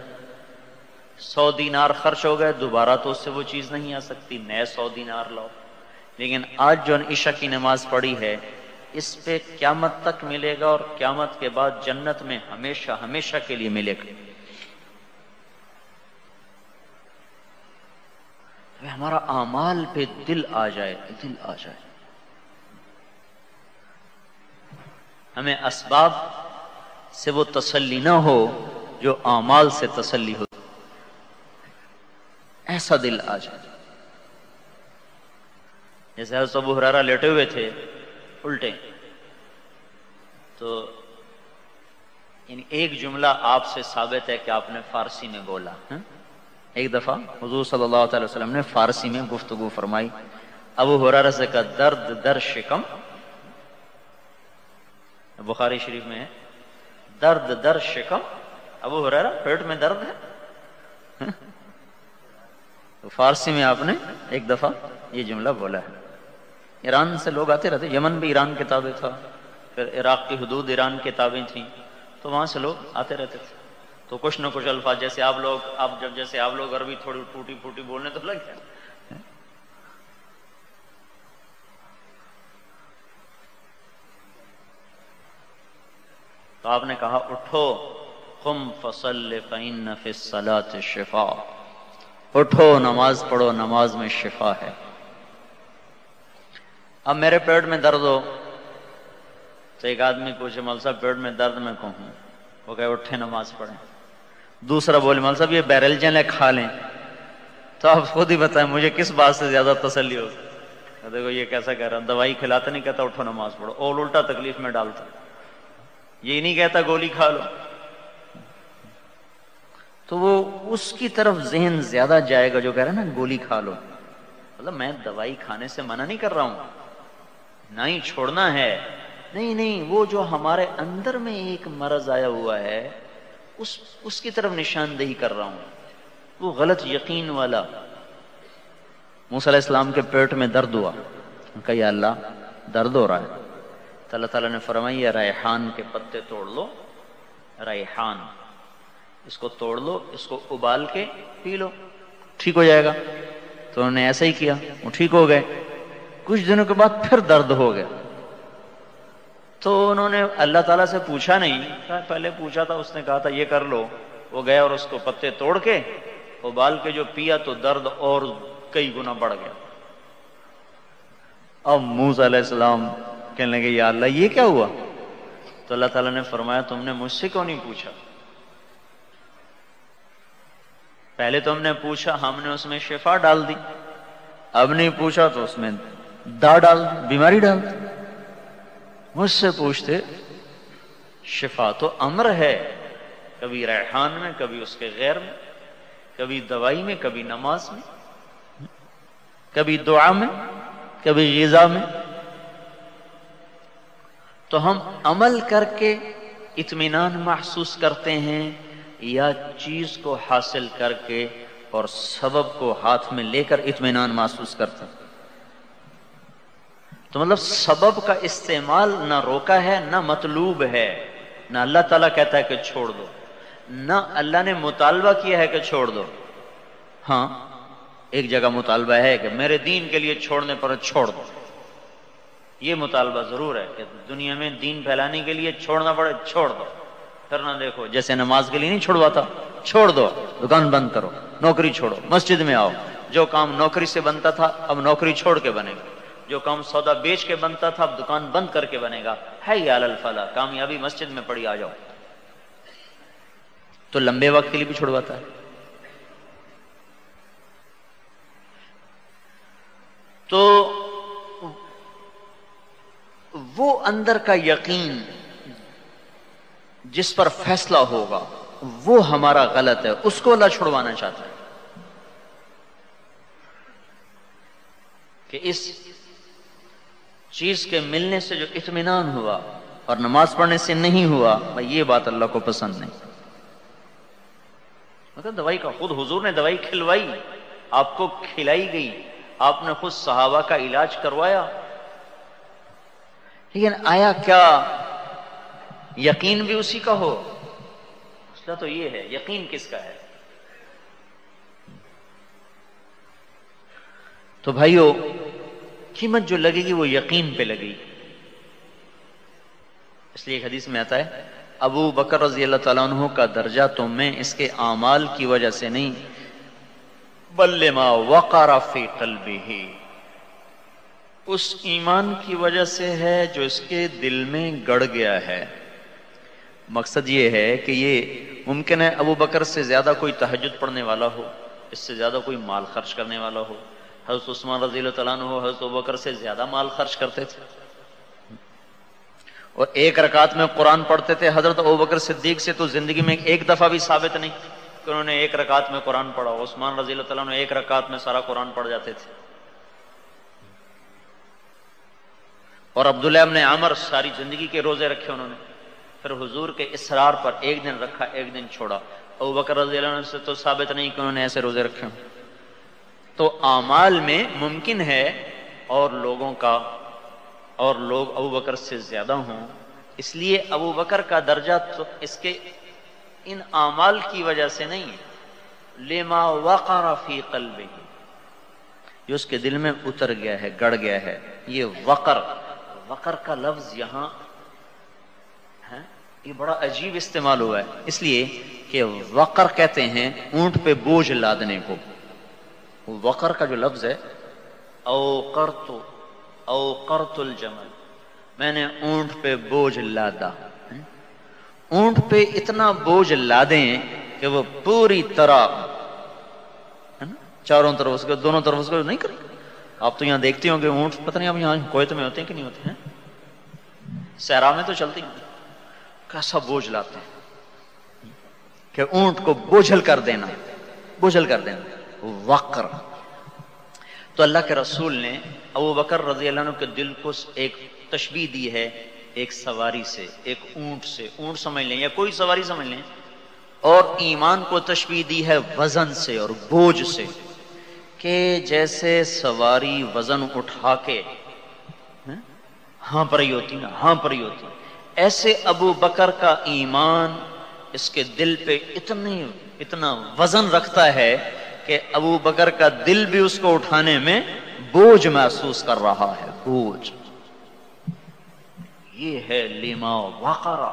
सौ दिनार खर्च हो गए, दोबारा तो उससे वो चीज़ नहीं आ सकती, नए सौ दिनार लाओ। लेकिन आज जो ईशा की नमाज़ पढ़ी है इस पे क्यामत तक मिलेगा और क्यामत के बाद जन्नत में हमेशा हमेशा के लिए मिलेगा। तो हमारा आमाल पे दिल आ जाए, दिल आ जाए। हमें असबाब से वो तसल्ली ना हो जो आमाल से तसल्ली हो। ऐसा दिल आ जाए। जैसे अबू हुरारा लेटे हुए थे उल्टे। तो इन एक जुमला आपसे साबित है कि आपने फारसी में बोला, है? एक दफ़ा हजूर वसल्लम ने फारसी में गुफ्तगु फरमाई, अबू हुरारा से का दर्द, दर शिकम। बुखारी शरीफ में है, दर्द, दर शिकम। अबू हुरारा, पेट में दर्द है? तो फारसी में आपने एक दफ़ा ये जुमला बोला है। ईरान से लोग आते रहते, यमन भी ईरान किताबें था, फिर इराक की हदूद ईरान किताबें थी तो वहाँ से लोग आते रहते थे। तो कुछ ना कुछ अल्फाज, जैसे आप लोग, आप जब, जैसे आप लोग अरबी थोड़ी टूटी फूटी बोलने तो लग जाए। तो आपने कहा, उठो, खुम फ़सल फ़ैन सलात शिफा। उठो, नमाज़ पढ़ो, नमाज़ में शिफा है। अब मेरे पेट में दर्द हो तो एक आदमी पूछे मल साहब, पेट में दर्द में कहूँ वो कहे, उठे, नमाज़ पढ़े। दूसरा बोले मल साहब, ये बैरल जल खा लें। तो आप खुद ही बताएँ, मुझे किस बात से ज़्यादा तसली हो देखो, ये कैसा कह रहा दवाई खिलाता नहीं, कहता, उठो, नमाज़ पढ़ो। और उल्टा तकलीफ़ में डालता। ये नहीं कहता, गोली खा लो। तो वो उसकी तरफ़ जहन ज़्यादा जाएगा, जो कह रहा है ना, गोली खा लो। मतलब मैं दवाई खाने से मना नहीं कर रहा हूँ। ना ही छोड़ना है। नहीं नहीं, वो जो हमारे अंदर में एक मरज आया हुआ है, उस, उसकी तरफ़ निशानदेही कर रहा हूँ। वो गलत यकीन वाला। मूसा इस्लाम के पेट में दर्द हुआ। कही अल्लाह, दर्द हो रहा है। तल्ला ताला ने फरमाई रेहान के पत्ते तोड़ लो, रेहान। इसको तोड़ लो, इसको उबाल के पी लो, ठीक हो जाएगा। तो उन्होंने ऐसा ही किया, वो ठीक हो गए। कुछ दिनों के बाद फिर दर्द हो गया। तो उन्होंने अल्लाह ताला से पूछा नहीं पहले पूछा था, उसने कहा था, ये कर लो। वो गया और उसको पत्ते तोड़ के उबाल के जो पिया तो दर्द और कई गुना बढ़ गया। अब मूसा सलाम कहने लगे, या अल्लाह, ये क्या हुआ? तो अल्लाह ताला ने फरमाया, तुमने मुझसे क्यों नहीं पूछा? पहले तो हमने पूछा, हमने उसमें शिफा डाल दी। अब नहीं पूछा तो उसमें दा डाल, बीमारी डाल। मुझसे पूछते, शिफा तो अमर है, कभी रेहान में, कभी उसके गैर में, कभी दवाई में, कभी नमाज़ में, कभी दुआ में, कभी गजा में? तो हम अमल करके इतमान महसूस करते हैं, या चीज़ को हासिल करके और सबब को हाथ में लेकर इतमान महसूस करते हैं। तो मतलब सबब का इस्तेमाल ना रोका है, ना मतलूब है। ना अल्लाह ताला कहता है कि छोड़ दो। ना अल्लाह ने मुतालबा किया है कि छोड़ दो। हाँ एक जगह मुतालबा है कि मेरे दीन के लिए छोड़ने पर छोड़ दो। ये मुतालबा ज़रूर है कि दुनिया में दीन फैलाने के लिए छोड़ना पड़े, छोड़ दो। करना देखो, जैसे नमाज़ के लिए नहीं छुड़वाता, छोड़ दो। दुकान बंद करो, नौकरी छोड़ो, मस्जिद में आओ। जो काम नौकरी से बनता था, अब नौकरी छोड़ के बनेगा। जो काम सौदा बेच के बनता था, अब दुकान बंद करके बनेगा। है याल फला, कामयाबी मस्जिद में पड़ी, आ जाओ। तो लंबे वक्त के लिए भी छुड़वाता है। तो वो अंदर का यकीन जिस पर फैसला होगा, वो हमारा गलत है। उसको अल्लाह छुड़वाना चाहता है कि इस चीज़ के मिलने से जो इत्मीनान हुआ और नमाज़ पढ़ने से नहीं हुआ, भाई ये बात अल्लाह को पसंद नहीं। मतलब दवाई का, खुद हुजूर ने दवाई खिलवाई, आपको खिलाई गई, आपने खुद सहाबा का इलाज करवाया। लेकिन आया क्या? यकीन भी उसी का हो। उसका तो ये है, यकीन किसका है? तो भाइयों कीमत जो लगेगी वो यकीन पे लगेगी। इसलिए एक हदीस में आता है, अबू बकर रज़ी अल्लाह तु का दर्जा तो मैं इसके आमाल की वजह से नहीं बल्लेमा वकारा फ़ी ही उस ईमान की वजह से है जो इसके दिल में गड़ गया है। मकसद ये है कि ये मुमकिन है अबू बकर से ज़्यादा कोई तहजद पढ़ने वाला हो, इससे ज़्यादा कोई माल खर्च करने वाला हो। हज़रत उस्मान रज़ी तला हो हज़रत बकर से ज़्यादा माल खर्च करते थे। और एक रकात में कुरान पढ़ते थे, हज़रत बकर सिद्दीक से तो ज़िंदगी में एक दफ़ा भी साबित नहीं कि उन्होंने एक रकात में कुरान पढ़ा। उस्मान रज़ी तला एक रकात में सारा कुरान पढ़ जाते थे। और अब्दुल्ला ने अमर सारी ज़िंदगी के रोज़े रखे उन्होंने। फिर हुजूर के इसरार पर एक दिन रखा, एक दिन छोड़ा। अबू बकर रज़ी से तो साबित नहीं कि उन्होंने ऐसे रोज़े रखे हों। तो आमाल में मुमकिन है और लोगों का, और लोग अबू बकर से ज़्यादा हों। इसलिए अबू बकर का दर्जा तो इसके इन आमाल की वजह से नहीं है। लेमा वक़ारा फ़ी कल्बे जो उसके दिल में उतर गया है, गड़ गया है। ये वकर वकर का लफ्ज यहाँ, है? ये बड़ा अजीब इस्तेमाल हुआ है। इसलिए कि वकर कहते हैं ऊँट पे बोझ लादने को। वकर का जो लफ्ज है औकर तो औकरतुल जमल मैंने ऊँट पे बोझ लादा। ऊँट पे इतना बोझ लादें कि वो पूरी तरह, है ना, चारों तरफ़ उसको, दोनों तरफ़ उसको नहीं कर आप तो यहाँ देखते होंगे ऊँट, पता नहीं आप यहाँ कोयत में होते हैं कि नहीं होते हैं? सहरा में तो चलते चलती कैसा बोझ लाते हैं? कि ऊँट को बोझल कर देना, बोझल कर देना। वक्र। तो अल्लाह के रसूल ने अबू बकर रज़ी के दिल को एक तशबी दी है, एक सवारी से, एक ऊँट से। ऊँट समझ लें या कोई सवारी समझ लें। और ईमान को तशबी दी है वज़न से और बोझ से कि जैसे सवारी वज़न उठा के, हाँ? पर होती ना, हाँ पर होती। ऐसे अबू बकर का ईमान इसके दिल पे इतने, इतना वज़न रखता है कि अबू बकर का दिल भी उसको उठाने में बोझ महसूस कर रहा है, बोझ। ये है लिमा वाकरा।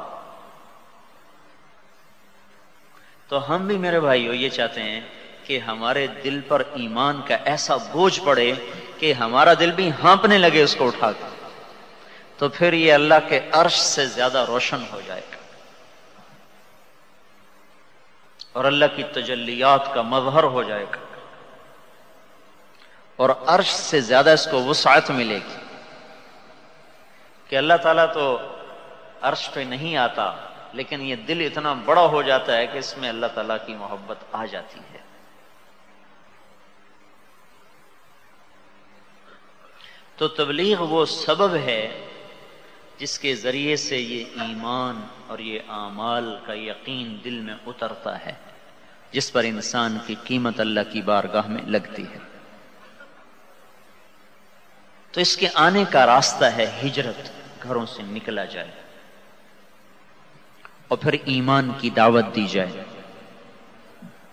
तो हम भी मेरे भाइयों, ये चाहते हैं कि हमारे दिल पर ईमान का ऐसा बोझ पड़े कि हमारा दिल भी हाँपने लगे उसको उठा कर तो फिर ये अल्लाह के अर्श से ज़्यादा रोशन हो जाएगा। और अल्लाह की तजलियात का मजहर हो जाएगा। और अर्श से ज़्यादा इसको वसात मिलेगी। कि अल्लाह ताला तो अर्श पे नहीं आता, लेकिन ये दिल इतना बड़ा हो जाता है कि इसमें अल्लाह ताला की मोहब्बत आ जाती है। तो तबलीग वो सबब है जिसके ज़रिए से ये ईमान और ये आमाल का यकीन दिल में उतरता है। जिस पर इंसान की कीमत अल्लाह की बारगाह में लगती है। तो इसके आने का रास्ता है हिजरत, घरों से निकला जाए। और फिर ईमान की दावत दी जाए।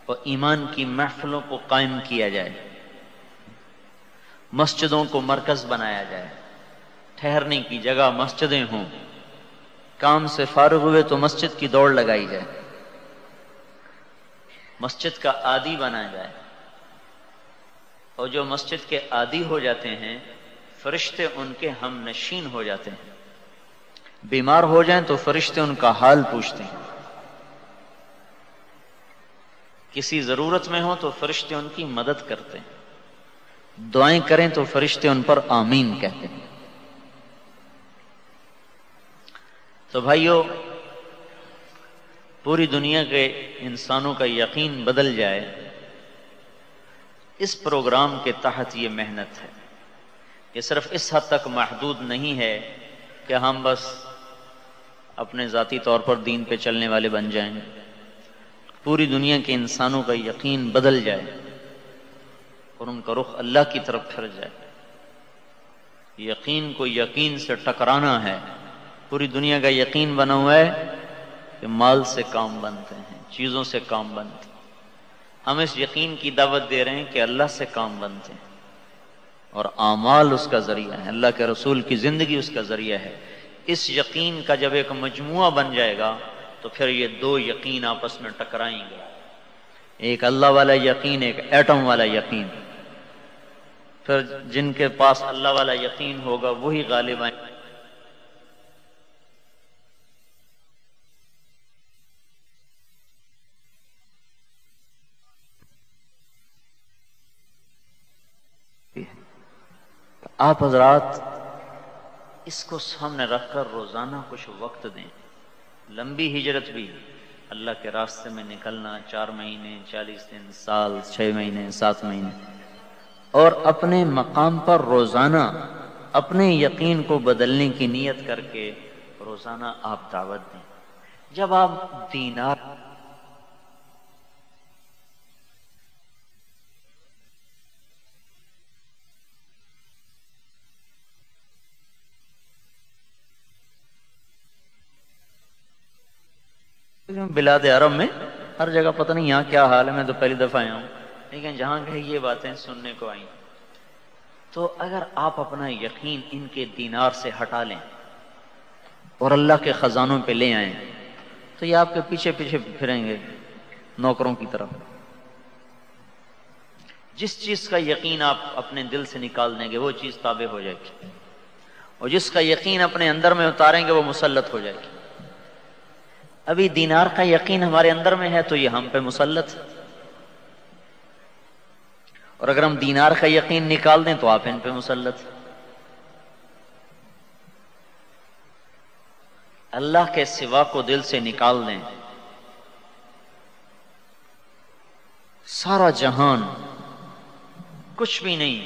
और ईमान की महफिलों को कायम किया जाए। मस्जिदों को मरकज बनाया जाए। ठहरने की जगह मस्जिदें हों। काम से फारुग हुए तो मस्जिद की दौड़ लगाई जाए। मस्जिद का आदि बनाया जाए। और जो मस्जिद के आदि हो जाते हैं, फरिश्ते उनके हम नशीन हो जाते हैं। बीमार हो जाएँ तो फरिश्ते उनका हाल पूछते हैं। किसी ज़रूरत में हो तो फरिश्ते उनकी मदद करते हैं। दुआएँ करें तो फरिश्ते उन पर आमीन कहते हैं। तो भाइयों पूरी दुनिया के इंसानों का यकीन बदल जाए, इस प्रोग्राम के तहत ये मेहनत है ये सिर्फ़ इस हद तक महदूद नहीं है कि हम बस अपने ज़ाती तौर पर दीन पे चलने वाले बन जाएँ। पूरी दुनिया के इंसानों का यकीन बदल जाए और उनका रुख अल्लाह की तरफ़ फिर जाए। यकीन को यकीन से टकराना है। पूरी दुनिया का यकीन बना हुआ है कि माल से काम बनते हैं, चीज़ों से काम बनते हैं। हम इस यकीन की दावत दे रहे हैं कि अल्लाह से काम बनते हैं। और आमाल उसका ज़रिया है, अल्लाह के रसूल की ज़िंदगी उसका ज़रिया है। इस यकीन का जब एक मजमुआ बन जाएगा तो फिर ये दो यकीन आपस में टकराएँगे। एक अल्लाह वाला यकीन, एक एटम वाला यकीन। फिर जिनके पास अल्लाह वाला यकीन होगा, वही गालिब आए आप हजरात, इसको सामने रखकर रोज़ाना कुछ वक्त दें। लंबी हिजरत भी अल्लाह के रास्ते में निकलना चार महीने, चालीस दिन, साल, छह महीने, सात महीने। और अपने मकाम पर रोज़ाना, अपने यकीन को बदलने की नीयत करके रोज़ाना आप दावत दें। जब आप दीनार बिलाद अरब में। हर जगह पता नहीं यहाँ क्या हाल है, मैं तो पहली दफ़ा आया हूँ। लेकिन जहाँ कहीं ये बातें सुनने को आई। तो अगर आप अपना यकीन इनके दीनार से हटा लें और अल्लाह के खजानों पे ले आए तो ये आपके पीछे पीछे फिरेंगे नौकरों की तरफ़। जिस चीज़ का यकीन आप अपने दिल से निकाल देंगे, वो चीज़ ताबे हो जाएगी। और जिसका यकीन अपने अंदर में उतारेंगे, वो मुसलत हो जाएगी। अभी दीनार का यकीन हमारे अंदर में है तो ये हम पे मुसलत और अगर हम दीनार का यकीन निकाल दें तो आप इन पे मुसलत है। अल्लाह के सिवा को दिल से निकाल दें। सारा जहान कुछ भी नहीं,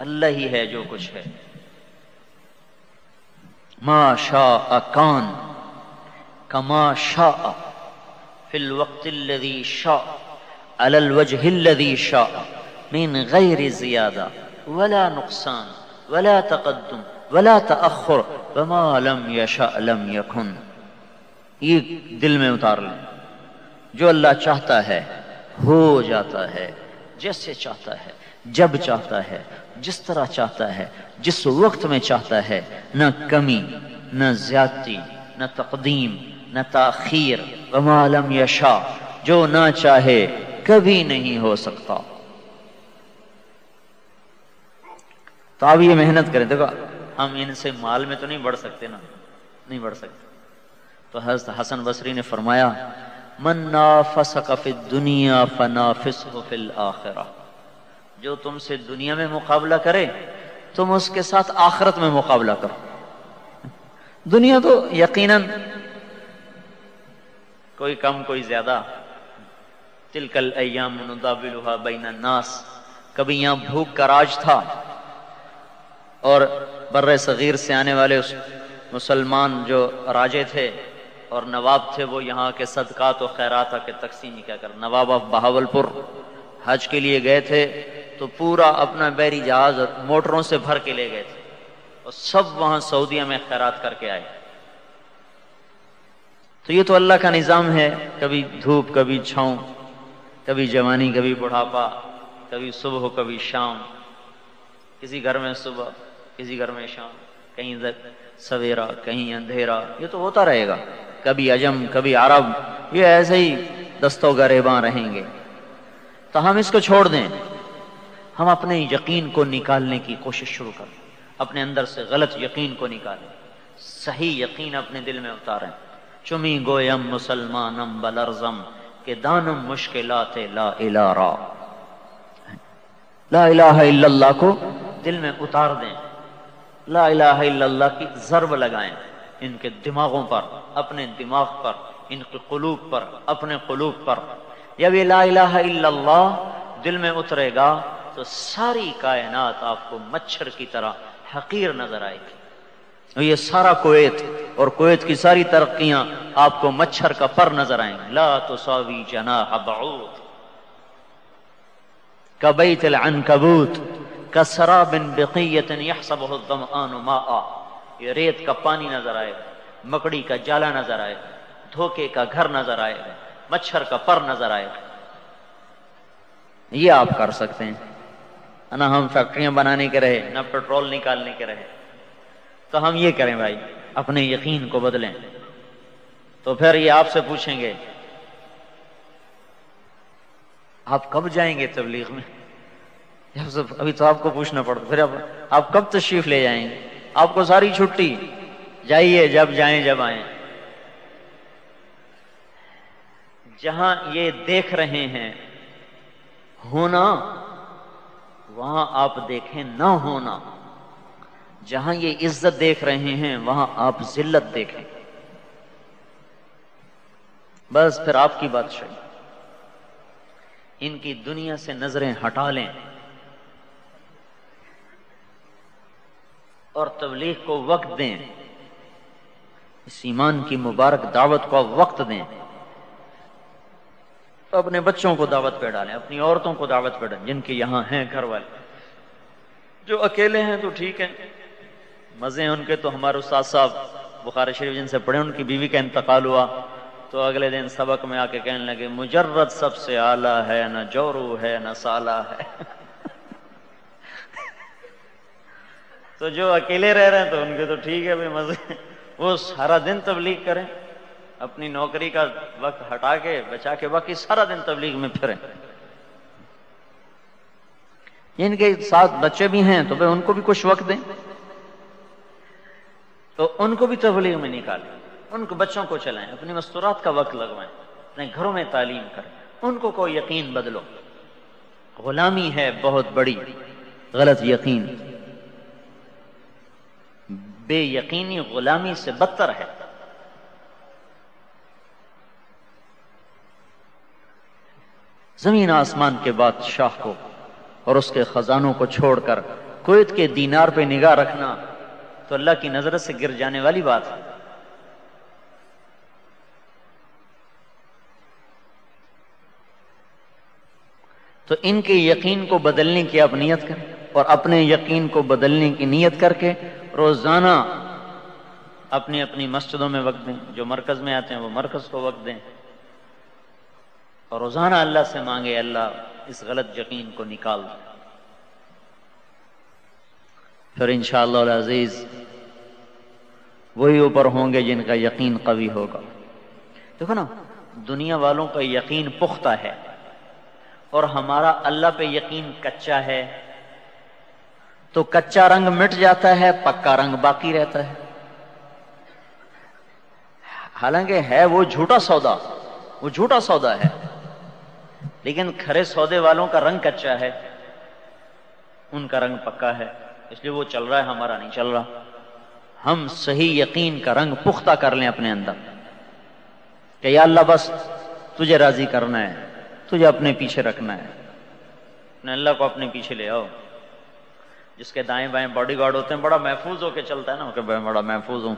अल्लाह ही है जो कुछ है। माशा अकान कमा शाह फिल वक्तिल्लदी शाह अलल वजहिल्लदी शाह मिन गैर जियादा, वला नुकसान, वला तकद्दुम, वला तअखुर वमा लम यशा ये दिल में उतार लें। जो अल्लाह चाहता है, हो जाता है, जैसे चाहता है, जब चाहता है, जिस तरह चाहता है, जिस वक्त में चाहता है, न कमी, न ज्यादती, न तकदीम न ताखीर वमालम यशा, जो ना चाहे कभी नहीं हो सकता। तो आप ये मेहनत करें, देखो, हम इनसे माल में तो नहीं बढ़ सकते ना, नहीं बढ़ सकते। तो हज़रत हसन बसरी ने फरमाया मन्ना फसकफिल दुनिया फनाफिस फिल आखिरा। जो तुमसे दुनिया में मुकाबला करे, तुम उसके साथ आखिरत में मुकाबला करो। दुनिया तो यकीनन कोई कम, कोई ज़्यादा। तिलकल अयाम बैन नास। कभी यहाँ भूख का राज था और बर्र सगीर से आने वाले उस मुसलमान जो राजे थे और नवाब थे, वो यहाँ के सदकात तो खैरात के तकसीम क्या कर। नवाब ऑफ़ बहावलपुर हज के लिए गए थे तो पूरा अपना बैरी जहाज़ मोटरों से भर के ले गए थे और सब वहाँ सऊदिया में खैरात करके आए। तो ये तो अल्लाह का निज़ाम है, कभी धूप, कभी छाँव, कभी जवानी, कभी बुढ़ापा, कभी सुबह, कभी शाम। किसी घर में सुबह, किसी घर में शाम, कहीं सवेरा, कहीं अंधेरा, ये तो होता रहेगा। कभी अजम, कभी अरब, ये ऐसे ही दस्तों गरेबा रहेंगे। तो हम इसको छोड़ दें। हम अपने यकीन को निकालने की कोशिश शुरू करें। अपने अंदर से गलत यकीन को निकालें। सही यकीन अपने दिल में उतारें। चुमी गोयम मुसलमानम बलरजम, के दानम मुश्किलात ला इलारा। ला इलाहा इल्लल्लाह को दिल में उतार दें। ला इलाहा इल्लल्लाह की जरब लगाएँ इनके दिमागों पर, अपने दिमाग पर, इनके कुलूब पर, अपने कुलूब पर। जब ये ला इलाहा इल्लल्लाह दिल में उतरेगा तो सारी कायनात आपको मच्छर की तरह हकीर नज़र आएगी। ये सारा कुवैत और कुवैत की सारी तरक्कियाँ आपको मच्छर का पर नज़र आएँगे। ला तो सावी जना तिल कबूत कसरा बिन बकीयतन ये रेत का पानी नज़र आएगा मकड़ी का जाला नज़र आएगा धोखे का घर नज़र आएगा मच्छर का पर नज़र आएगा ये आप कर सकते हैं। ना हम फैक्ट्रियाँ बनाने के रहे, ना पेट्रोल निकालने के रहे। तो हम ये करें भाई, अपने यकीन को बदलें। तो फिर ये आपसे पूछेंगे, आप कब जाएँगे तबलीग में? अभी तो आपको पूछना पड़ता, फिर अब आप कब तशरीफ़ ले जाएँगे? आपको सारी छुट्टी, जाइए, जब जाए, जब आए। जहाँ ये देख रहे हैं, होना, वहाँ आप देखें, ना होना। जहाँ ये इज़्ज़त देख रहे हैं, वहाँ आप जिल्लत देखें। बस फिर आपकी बात सही इनकी दुनिया से नज़रें हटा लें। और तबलीग को वक्त दें। इस ईमान की मुबारक दावत को वक्त दें। तो अपने बच्चों को दावत पे डालें, अपनी औरतों को दावत पे डालें, जिनके यहाँ हैं घर वाले जो अकेले हैं तो ठीक है। मज़े हैं उनके तो हमारे उस्ताद साहब, बुखार शरीफ जिनसे पढ़े, उनकी बीवी का इंतकाल हुआ। तो अगले दिन सबक में आके कहने लगे मुजर्रत सबसे आला है, न जोरू है, न साला है। तो जो अकेले रह रहे हैं तो उनके तो ठीक है भाई, मज़े वो सारा दिन तबलीग करें, अपनी नौकरी का वक्त हटा के, बचा के बाकी सारा दिन तबलीग में फिरें। इनके साथ बच्चे भी हैं तो भाई उनको भी कुछ वक्त दें। तो उनको भी तबलीग में निकालें। उनको बच्चों को चलाएँ, अपनी मस्तूरात का वक्त लगवाएँ, अपने घरों में तालीम करें। उनको कोई यकीन बदलो। गुलामी है बहुत बड़ी, गलत यकीन। बेयकीनी गुलामी से बदतर है। ज़मीन आसमान के बादशाह को और उसके खजानों को छोड़कर कोयत के दीनार पे निगाह रखना तो अल्लाह की नज़र से गिर जाने वाली बात है। तो इनके यकीन को बदलने की आप नियत करें और अपने यकीन को बदलने की नियत करके रोज़ाना अपनी अपनी मस्जिदों में वक्त दें, जो मरकज में आते हैं वो मरकज को वक्त दें। और रोज़ाना अल्लाह से मांगे, अल्लाह इस गलत यकीन को निकाल दे। फिर इन अज़ीज़, वही ऊपर होंगे जिनका यकीन कवि होगा। देखो ना, दुनिया वालों का यकीन पुख्ता है और हमारा अल्लाह पे यकीन कच्चा है। तो कच्चा रंग मिट जाता है, पक्का रंग बाकी रहता है। हालाँकि है वो झूठा सौदा, वो झूठा सौदा है, लेकिन खरे सौदे वालों का रंग कच्चा है, उनका रंग पक्का है। इसलिए वो चल रहा है, हमारा नहीं चल रहा। हम सही यकीन का रंग पुख्ता कर लें अपने अंदर। कि या अल्लाह, बस तुझे राज़ी करना है, तुझे अपने पीछे रखना है। अपने अल्लाह को अपने पीछे ले आओ। जिसके दाएँ बाएँ बॉडी गार्ड होते हैं, बड़ा महफूज होकर चलता है ना, कि बड़ा महफूज हूँ।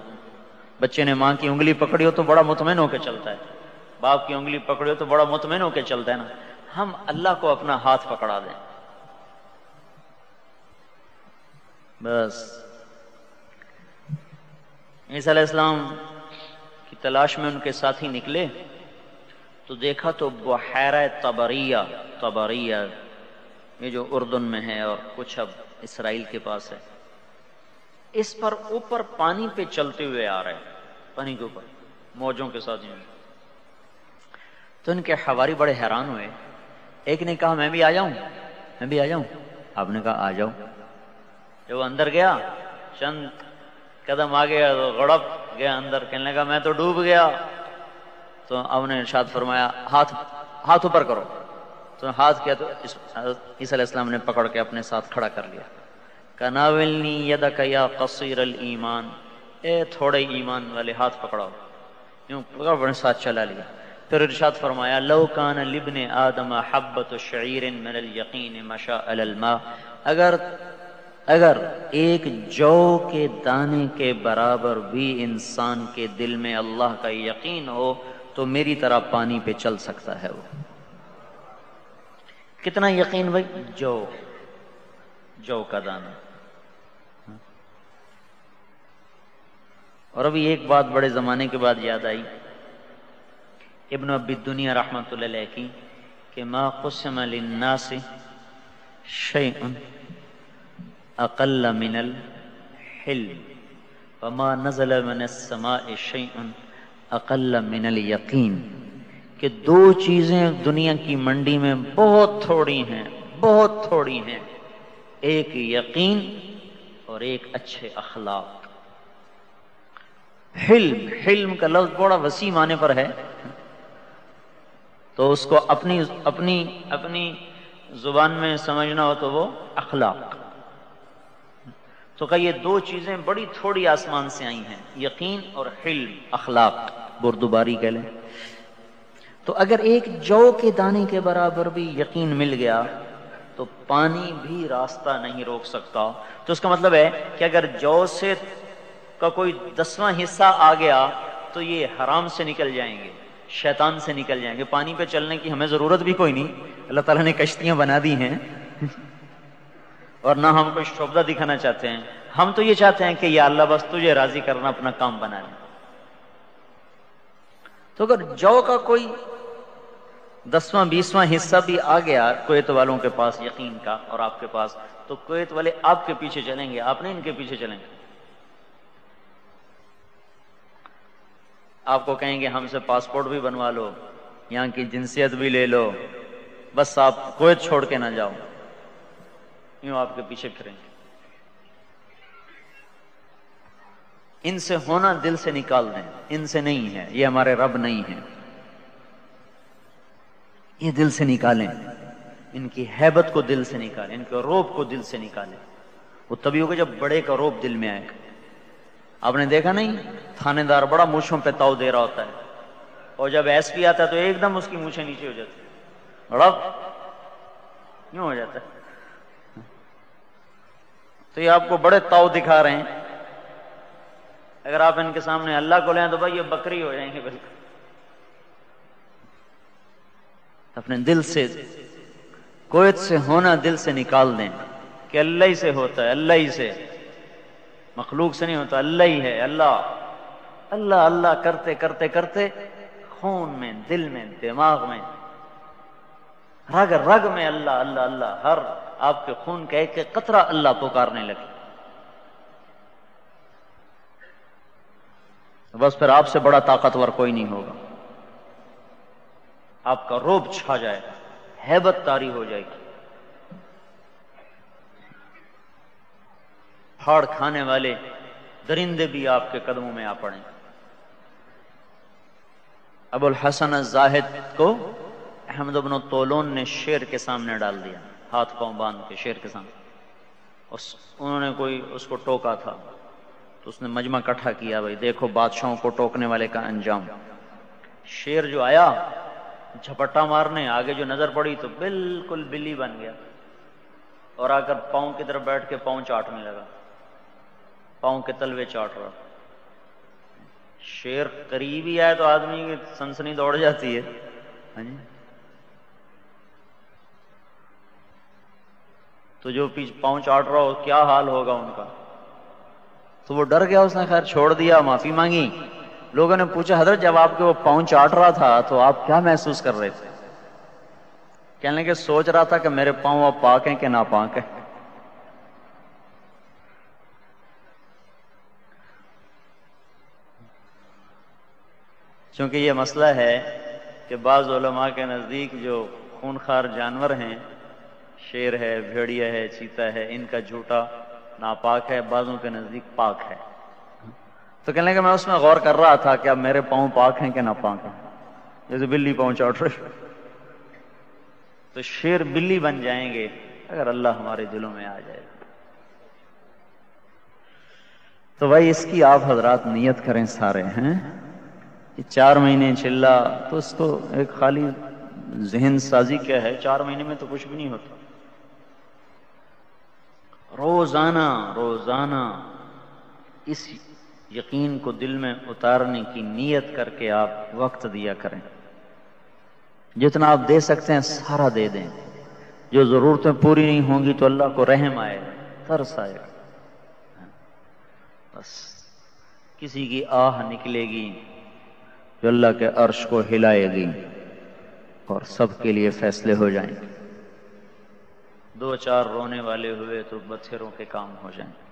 बच्चे ने माँ की उंगली पकड़ी हो तो बड़ा मुतमिन होकर चलता है। बाप की उंगली पकड़ी हो तो बड़ा मुतमिन होकर चलता है ना। हम अल्लाह को अपना हाथ पकड़ा दें। बस। ईसलाम की तलाश में उनके साथी निकले तो देखा तो बहरा तबरिया तबरिया, ये जो उर्दन में है और कुछ अब इसराइल के पास है। इस पर ऊपर पानी पे चलते हुए आ रहे पानी के ऊपर, मौजों के साथ तो इनके हवारी बड़े हैरान हुए। एक ने कहा, मैं भी आ जाऊँ? मैं भी आ जाऊँ? आपने कहा, आ जाओ। जब अंदर गया, चंद कदम आ गया तो गड़प गया अंदर, कहने लगा, मैं तो डूब गया। तो आपने इर्शाद फरमाया, हाथ हाथ ऊपर करो। तो हाथ किया तो इस्लाम ने पकड़ के अपने साथ खड़ा कर लिया। कनाविलनी यद कया कसीर ईमान। ए, थोड़े ईमान वाले हाथ पकड़ाओ यूँ पकड़, अपने साथ चला लिया। फिर इरशाद फरमाया, लो कान लिबन आदम हब्बत शरीर मिनल यकीन मशा अलमा अगर अगर एक जौ के दाने के बराबर भी इंसान के दिल में अल्लाह का यकीन हो तो मेरी तरह पानी पे चल सकता है वो। कितना यकीन भाई? जौ। जौ का दाना। और अभी एक बात बड़े जमाने के बाद याद आई। इब्न अबी दुनिया रहमत की, कि मा कुसम से शैन अकल मिनल हिल वमा नजल मन समा शैन अकल मिनल यकीन कि दो चीज़ें दुनिया की मंडी में बहुत थोड़ी हैं, बहुत थोड़ी हैं। एक यकीन और एक अच्छे अखलाक। हिल्म हिल्म का लफ्ज बड़ा वसी माने पर है। तो उसको अपनी अपनी अपनी ज़ुबान में समझना हो तो वो अखलाक। तो कहा ये दो चीज़ें बड़ी थोड़ी आसमान से आई हैं, यकीन और हिल्म, अखलाक, बुरदुबारी कह लें। तो अगर एक जौ के दाने के बराबर भी यकीन मिल गया तो पानी भी रास्ता नहीं रोक सकता। तो उसका मतलब है कि अगर जौ से का कोई दसवां हिस्सा आ गया तो ये हराम से निकल जाएँगे, शैतान से निकल जाएँगे। पानी पे चलने की हमें ज़रूरत भी कोई नहीं। अल्लाह ताला ने कश्तियाँ बना दी हैं। और ना हम कोई शोभा दिखाना चाहते हैं। हम तो ये चाहते हैं कि या अल्लाह बस तुझे राज़ी करना, अपना काम बना ले। तो अगर जौ का कोई दसवां, बीसवां हिस्सा भी आ गया कुवैत वालों के पास, यकीन का, और आपके पास तो कुवैत वाले आपके पीछे चलेंगे। आप नहीं इनके पीछे चलेंगे। आपको कहेंगे, हमसे पासपोर्ट भी बनवा लो, यहाँ की जिनसियत भी ले लो। बस आप कुवैत छोड़ के ना जाओ। यूँ आपके पीछे फिरेंगे। इनसे होना दिल से निकाल दें। इनसे नहीं है, ये हमारे रब नहीं है। ये दिल से निकालें। इनकी हैबत को दिल से निकालें, इनके रोब को दिल से निकालें। वो तभी होगा जब बड़े का रोब दिल में आएगा। आपने देखा नहीं? थानेदार बड़ा मूछों पे ताव दे रहा होता है। और जब एसपी आता है तो एकदम उसकी मूछे नीचे हो जाती रब क्यों हो जाता है? तो ये आपको बड़े ताव दिखा रहे हैं। अगर आप इनके सामने अल्लाह को लें तो भाई ये बकरी हो जाएँगे बिल्कुल। अपने दिल से, कोयत से होना दिल से निकाल दें कि अल्लाह ही से होता है, अल्लाह ही से। मखलूक से नहीं होता, अल्लाह ही है, अल्लाह। अल्लाह अल्लाह करते करते करते खून में, दिल में, दिमाग में, रग रग में अल्लाह अल्लाह अल्लाह, हर आपके खून का एक कतरा अल्लाह पुकारने लगे। बस फिर आपसे बड़ा ताकतवर कोई नहीं होगा। आपका रोब छा जाएगा, हैबत तारी हो जाएगी। फाड़ खाने वाले दरिंदे भी आपके कदमों में आ पड़े। अबुल हसन जाहिद को अहमद अबन तोलोन ने शेर के सामने डाल दिया। हाथ पाँव बाँध के शेर के सामने। उस, उन्होंने कोई उसको टोका था तो उसने मजमा इकट्ठा किया, भाई देखो बादशाहों को टोकने वाले का अंजाम। शेर जो आया, झपट्टा मारने, आगे जो नज़र पड़ी तो बिल्कुल बिल्ली बन गया। और आकर पाँव की तरफ़ बैठ के पाँव चाटने लगा। पाँव के तलवे चाट रहा। शेर करीब ही आए तो आदमी की सनसनी दौड़ जाती है। हाँ तो जो पीछे पाँव चाट रहा हो, क्या हाल होगा उनका? तो वो डर गया, उसने खैर छोड़ दिया, माफ़ी मांगी। लोगों ने पूछा, हज़रत, जब आपके वो पाँव चाट रहा था तो आप क्या महसूस कर रहे थे? कहने लगे सोच रहा था कि मेरे पाँव अब पाक हैं कि ना पाक है। क्योंकि ये मसला है कि बाज के नज़दीक जो खूनखार जानवर हैं शेर है, भेड़िया है, चीता है, इनका झूठा नापाक है, बाजों के नज़दीक पाक है। तो कहने लगे, मैं उसमें गौर कर रहा था कि अब मेरे पाँव पाक हैं कि ना पाक हैं। जैसे बिल्ली पाँव चाट रही तो शेर बिल्ली बन जाएँगे अगर अल्लाह हमारे दिलों में आ जाए। तो भाई, इसकी आप हजरात नियत करें सारे, हैं? कि चार महीने चिल्ला तो उसको एक खाली जहन साजी क्या है? चार महीने में तो कुछ भी नहीं होता। रोज़ाना रोज़ाना इस यकीन को दिल में उतारने की नीयत करके आप वक्त दिया करें। जितना आप दे सकते हैं, सारा दे दें। जो जरूरतें पूरी नहीं होंगी तो अल्लाह को रहम आएगा, तरस आएगा। बस किसी की आह निकलेगी, जो अल्लाह के अर्श को हिलाएगी और सबके लिए फैसले हो जाएँगे। दो चार रोने वाले हुए तो बथेरों के काम हो जाएँगे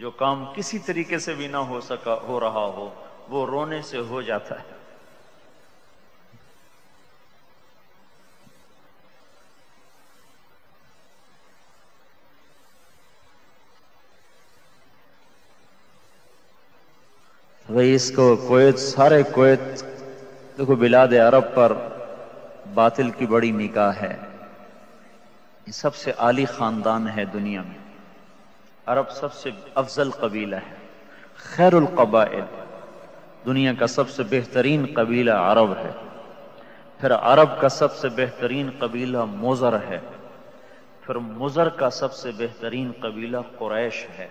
जो काम किसी तरीके से भी ना हो सका, हो रहा हो, वो रोने से हो जाता है। भाई इसको कोयत, सारे कोयत देखो बिलाद अरब पर बातिल की बड़ी निगाह है। सबसे आली खानदान है दुनिया में। अरब सबसे अफजल कबीला है। खैरुल कबाइल। दुनिया का सबसे बेहतरीन कबीला अरब है। फिर अरब का सबसे बेहतरीन कबीला मोज़र है। फिर मुज़र का सबसे बेहतरीन कबीला कुरैश है।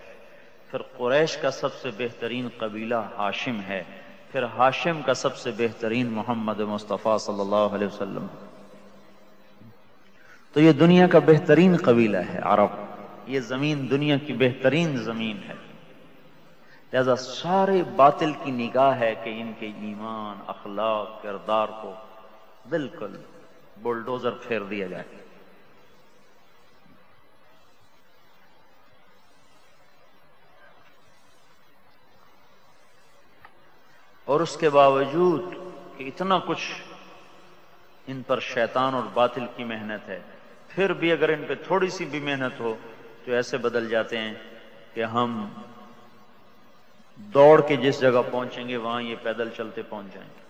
फिर कुरैश का सबसे बेहतरीन कबीला हाशिम है। फिर हाशिम का सबसे बेहतरीन मोहम्मद मुस्तफ़ा सल्लल्लाहु अलैहि वसल्लम। तो ये दुनिया का बेहतरीन कबीला है, अरब। ये ज़मीन दुनिया की बेहतरीन ज़मीन है। लिहाजा सारे बातिल की निगाह है कि इनके ईमान, अखलाक, किरदार को बिल्कुल बुलडोजर फेर दिया जाए। और उसके बावजूद कि इतना कुछ इन पर शैतान और बातिल की मेहनत है, फिर भी अगर इन पर थोड़ी सी भी मेहनत हो तो ऐसे बदल जाते हैं कि हम दौड़ के जिस जगह पहुँचेंगे, वहाँ ये पैदल चलते पहुँच जाएँगे।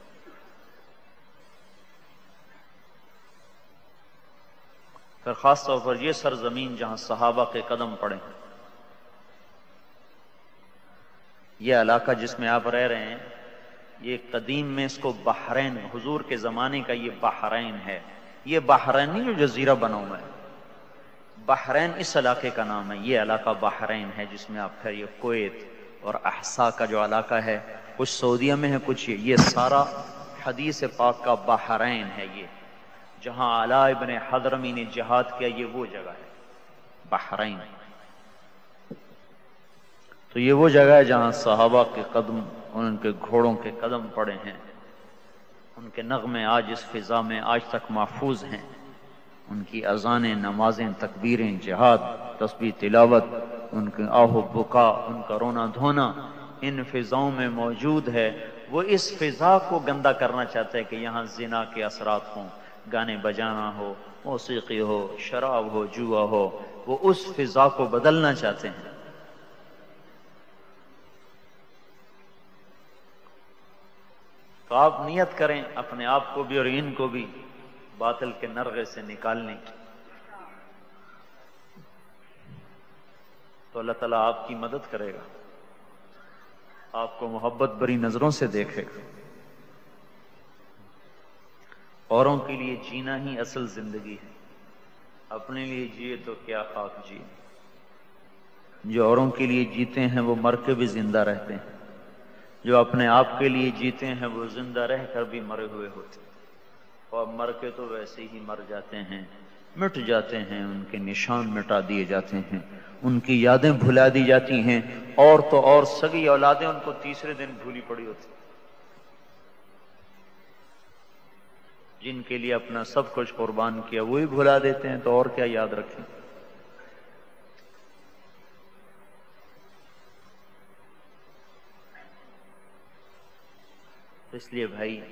फिर खास तौर पर यह सरजमीन जहाँ सहाबा के कदम पड़े यह इलाका जिसमें आप रह रहे हैं ये कदीम में इसको बहरैन, हुजूर के ज़माने का ये बहरैन है। ये बहरैन जो जजीरा बना हुआ है। बहरैन इस इलाके का नाम है। ये इलाका बहरैन है जिसमें आप फिर ये कोत और अहसा का जो इलाका है, कुछ सऊदिया में है, कुछ ये ये सारा हदीस पाक का बहरैन है ये। जहाँ अला इबन हदरमी ने जहाद किया, ये वो जगह है। बहरैन। तो ये वो जगह है जहाँ सहाबा के कदम उनके घोड़ों के कदम पड़े हैं। उनके नगमे आज इस फिजा में आज तक महफूज हैं। उनकी अजान, नमाजें, तकबीरें, जहाद तस्वीर तिलावत, उनके आहो बुका, उनका रोना धोना, इन फिजाओं में मौजूद है। वो इस फिजा को गंदा करना चाहते हैं कि यहाँ जिना के असरात हों, गाने बजाना हो, मौसीकी हो, शराब हो, जुआ हो, वो उस फिजा को बदलना चाहते हैं। तो आप नियत करें अपने आप को भी और इनको भी बातिल के नरगे से निकालने की। तो अल्लाह ताला आपकी मदद करेगा। आपको मोहब्बत भरी नज़रों से देखेगा। औरों के लिए जीना ही असल ज़िंदगी है। अपने लिए जिए तो क्या खाक जिए? जो औरों के लिए जीते हैं वो मर के भी ज़िंदा रहते हैं। जो अपने आप के लिए जीते हैं, वो ज़िंदा रहकर भी मरे हुए होते और मर के तो वैसे ही मर जाते हैं, मिट जाते हैं, उनके निशान मिटा दिए जाते हैं, उनकी यादें भुला दी जाती हैं, और तो और सगी औलादें उनको तीसरे दिन भूली पड़ी होती जिनके लिए अपना सब कुछ कुर्बान किया वही भुला देते हैं तो और क्या याद रखें? इसलिए भाई,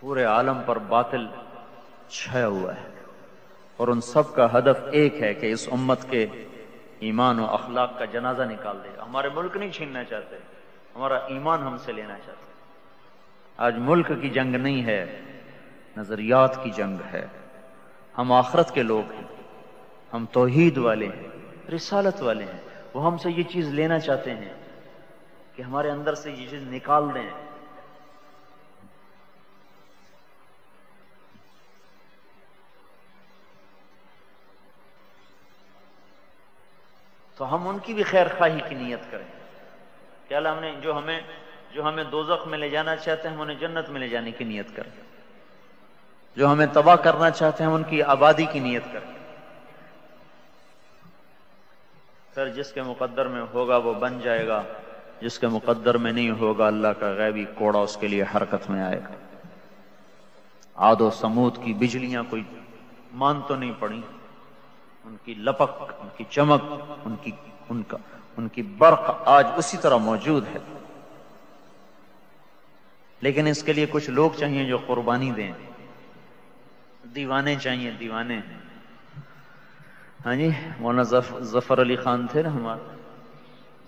पूरे आलम पर बातिल छाया हुआ है। और उन सब का हदफ एक है कि इस उम्मत के ईमान और अखलाक का जनाजा निकाल दे। हमारे मुल्क नहीं छीनना चाहते। हमारा ईमान हमसे लेना चाहते। आज मुल्क की जंग नहीं है, नजरियात की जंग है। हम आखरत के लोग हैं। हम तोहीद वाले हैं, रिसालत वाले हैं। वो हमसे ये चीज़ लेना चाहते हैं। कि हमारे अंदर से ये चीज़ निकाल दें। तो हम उनकी भी खैर खाही की नीयत करें। क्या हमने जो हमें जो हमें दोजख में ले जाना चाहते हैं, हम उन्हें जन्नत में ले जाने की नीयत करें। जो हमें तबाह करना चाहते हैं उनकी आबादी की नीयत करें। सर जिसके मुकद्दर में होगा, वो बन जाएगा। जिसके मुकद्दर में नहीं होगा, अल्लाह का गैबी कोड़ा उसके लिए हरकत में आएगा। आदो समूद की बिजलियाँ कोई मान तो नहीं पड़ी। उनकी लपक, उनकी चमक, उनकी, उनका, उनकी बर्क आज उसी तरह मौजूद है। लेकिन इसके लिए कुछ लोग चाहिए जो कुर्बानी दें। दीवाने चाहिए, दीवाने। हाँ जी, मौलाना ज़फ़र अली खान थे ना हमारे।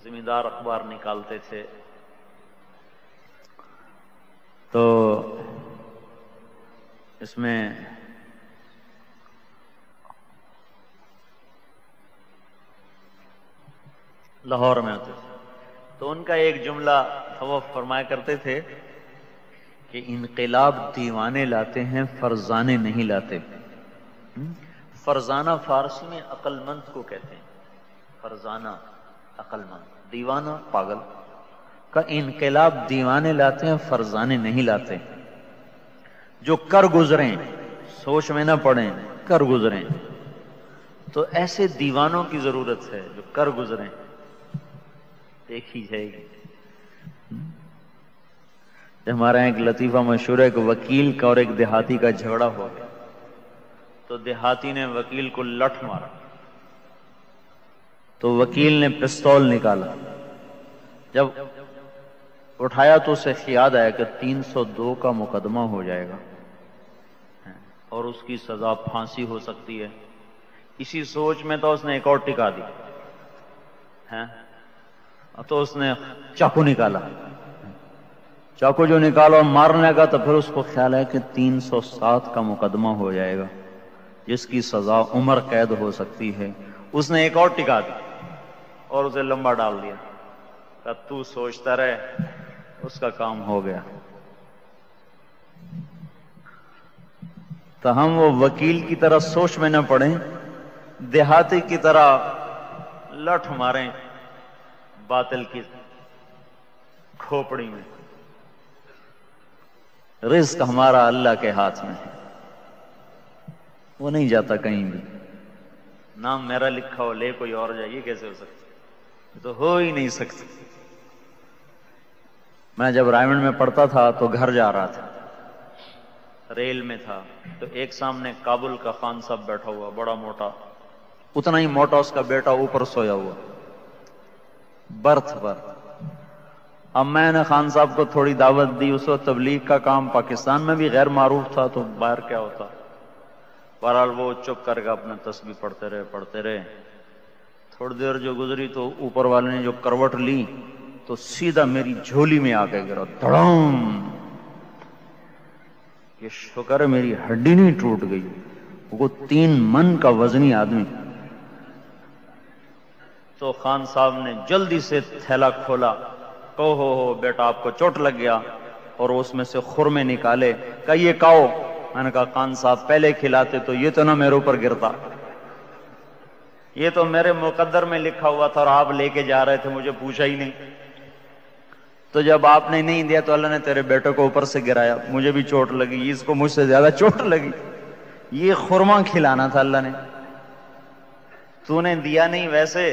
जिम्मेदार अखबार निकालते थे। तो इसमें लाहौर में होते थे। तो उनका एक जुमला वो फरमाया करते थे कि इनकलाब दीवाने लाते हैं, फरजाने नहीं लाते। हम्म? फरजाना फारसी में अक्लमंद को कहते हैं। फरजाना अक्लमंद। दीवाना, पागल। का इनकलाब दीवाने लाते हैं, फरजाने नहीं लाते। जो कर गुजरे, सोच में ना पड़े, कर गुजरे। तो ऐसे दीवानों की ज़रूरत है, जो कर गुजरे। देखी जाएगी हमारे एक लतीफा मशहूर है, एक वकील का और एक देहाती का झगड़ा हो गया तो देहाती ने वकील को लठ मारा। तो वकील ने पिस्तौल निकाला। जब उठाया तो उसे याद आया कि 302 का मुकदमा हो जाएगा और उसकी सजा फांसी हो सकती है। इसी सोच में तो उसने एक और टिका दी, है? तो उसने चाकू निकाला। चाकू जो निकाला और मारने का तो फिर उसको ख्याल है कि 307 का मुकदमा हो जाएगा, जिसकी सजा उम्र कैद हो सकती है। उसने एक और टिका दी। और उसे लंबा डाल दिया। तू सोचता रहे, उसका काम हो गया। तो हम वो वकील की तरह सोच में न पड़े, देहाती की तरह लठ मारें, बातिल की खोपड़ी में। रिस्क हमारा अल्लाह के हाथ में है। वो नहीं जाता कहीं भी। नाम मेरा लिखा हो, ले कोई और जाइए कैसे हो सकता तो हो ही नहीं सकती। मैं जब रायमंड में पढ़ता था तो घर जा रहा था। रेल में था तो एक सामने काबुल का खान साहब बैठा हुआ, बड़ा मोटा। उतना ही मोटा उसका बेटा ऊपर सोया हुआ। बर्थ पर अब मैंने खान साहब को थोड़ी दावत दी, उस वक्त तबलीग का काम पाकिस्तान में भी गैर मारूफ था तो बाहर क्या होता? बहरहाल वो चुप करके अपने तस्वीर पढ़ते रहे पढ़ते रहे। थोड़ी देर जो गुजरी तो ऊपर वाले ने जो करवट ली तो सीधा मेरी झोली में आके गिरा। धड़म! ये शुक्र मेरी हड्डी नहीं टूट गई। वो तीन मन का वजनी आदमी। तो खान साहब ने जल्दी से थैला खोला। कहो, हो हो, बेटा, आपको चोट लग गया। और उसमें से खुरमे निकाले। कहिए, काओ। मैंने कहा, खान साहब पहले खिलाते तो ये तो ना मेरे ऊपर गिरता। ये तो मेरे मुकद्दर में लिखा हुआ था और आप लेके जा रहे थे, मुझे पूछा ही नहीं। तो जब आपने नहीं दिया तो अल्लाह ने तेरे बेटे को ऊपर से गिराया। मुझे भी चोट लगी, इसको मुझसे ज़्यादा चोट लगी। ये खुरमा खिलाना था अल्लाह ने। तूने दिया नहीं वैसे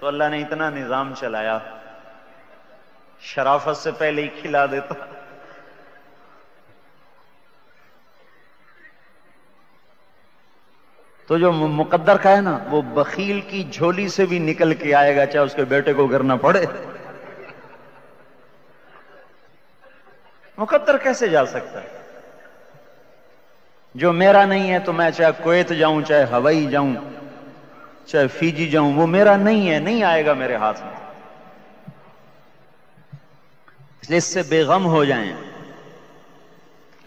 तो अल्लाह ने इतना निज़ाम चलाया। शराफत से पहले ही खिला देता। तो जो मुकद्दर का है ना, वो बखील की झोली से भी निकल के आएगा, चाहे उसके बेटे को गिरना पड़े। मुकद्दर कैसे जा सकता है? जो मेरा नहीं है तो मैं चाहे कुवैत जाऊँ, चाहे हवाई जाऊँ, चाहे फीजी जाऊँ, वो मेरा नहीं है, नहीं आएगा मेरे हाथ में। इसलिए इससे बेगम हो जाएँ।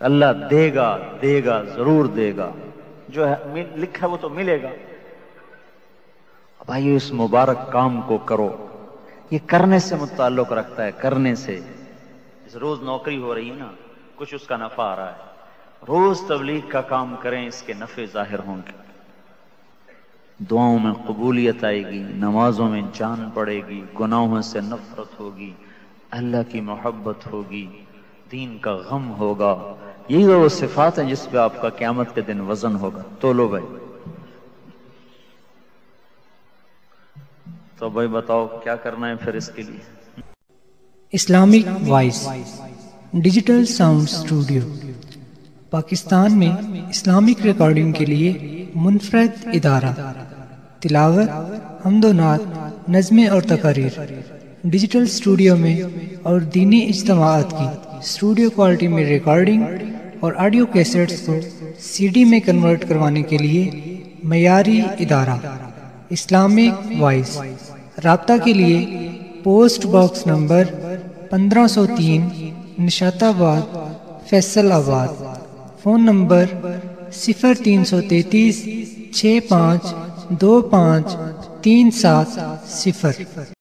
अल्लाह देगा देगा, ज़रूर देगा। जो है लिखा है वो तो मिलेगा। भाई इस मुबारक काम को करो। ये करने से मुताल्लुक रखता है, करने से। रोज नौकरी हो रही है ना, कुछ उसका नफा आ रहा है। रोज तबलीग का काम करें, इसके नफे ज़ाहिर होंगे। दुआओं में कबूलियत आएगी, नमाजों में जान पड़ेगी, गुनाहों से नफरत होगी, अल्लाह की मोहब्बत होगी। दीन का गम होगा। यही वो सिफात है जिस पे आपका क्यामत के दिन वज़न होगा। तो लो भाई। तो भाई बताओ, क्या करना है फिर इसके लिए? Islamic voice, digital sound studio. Pakistan में इस्लामिक रिकॉर्डिंग के लिए मुनफरद इदारा। तिलावत हमदोनात नज़में और तकारीर। डिजिटल स्टूडियो में और दीनी इज्तमात की। स्टूडियो क्वालिटी में रिकॉर्डिंग और ऑडियो कैसेट्स को सीडी में कन्वर्ट करवाने के लिए मयारी इदारा, इस्लामिक वॉइस रबता के लिए post box number 1503 Nishatabad Faisalabad phone number सिफर तीन सौ तैतीस छः पाँच दो पाँच तीन सात सिफर।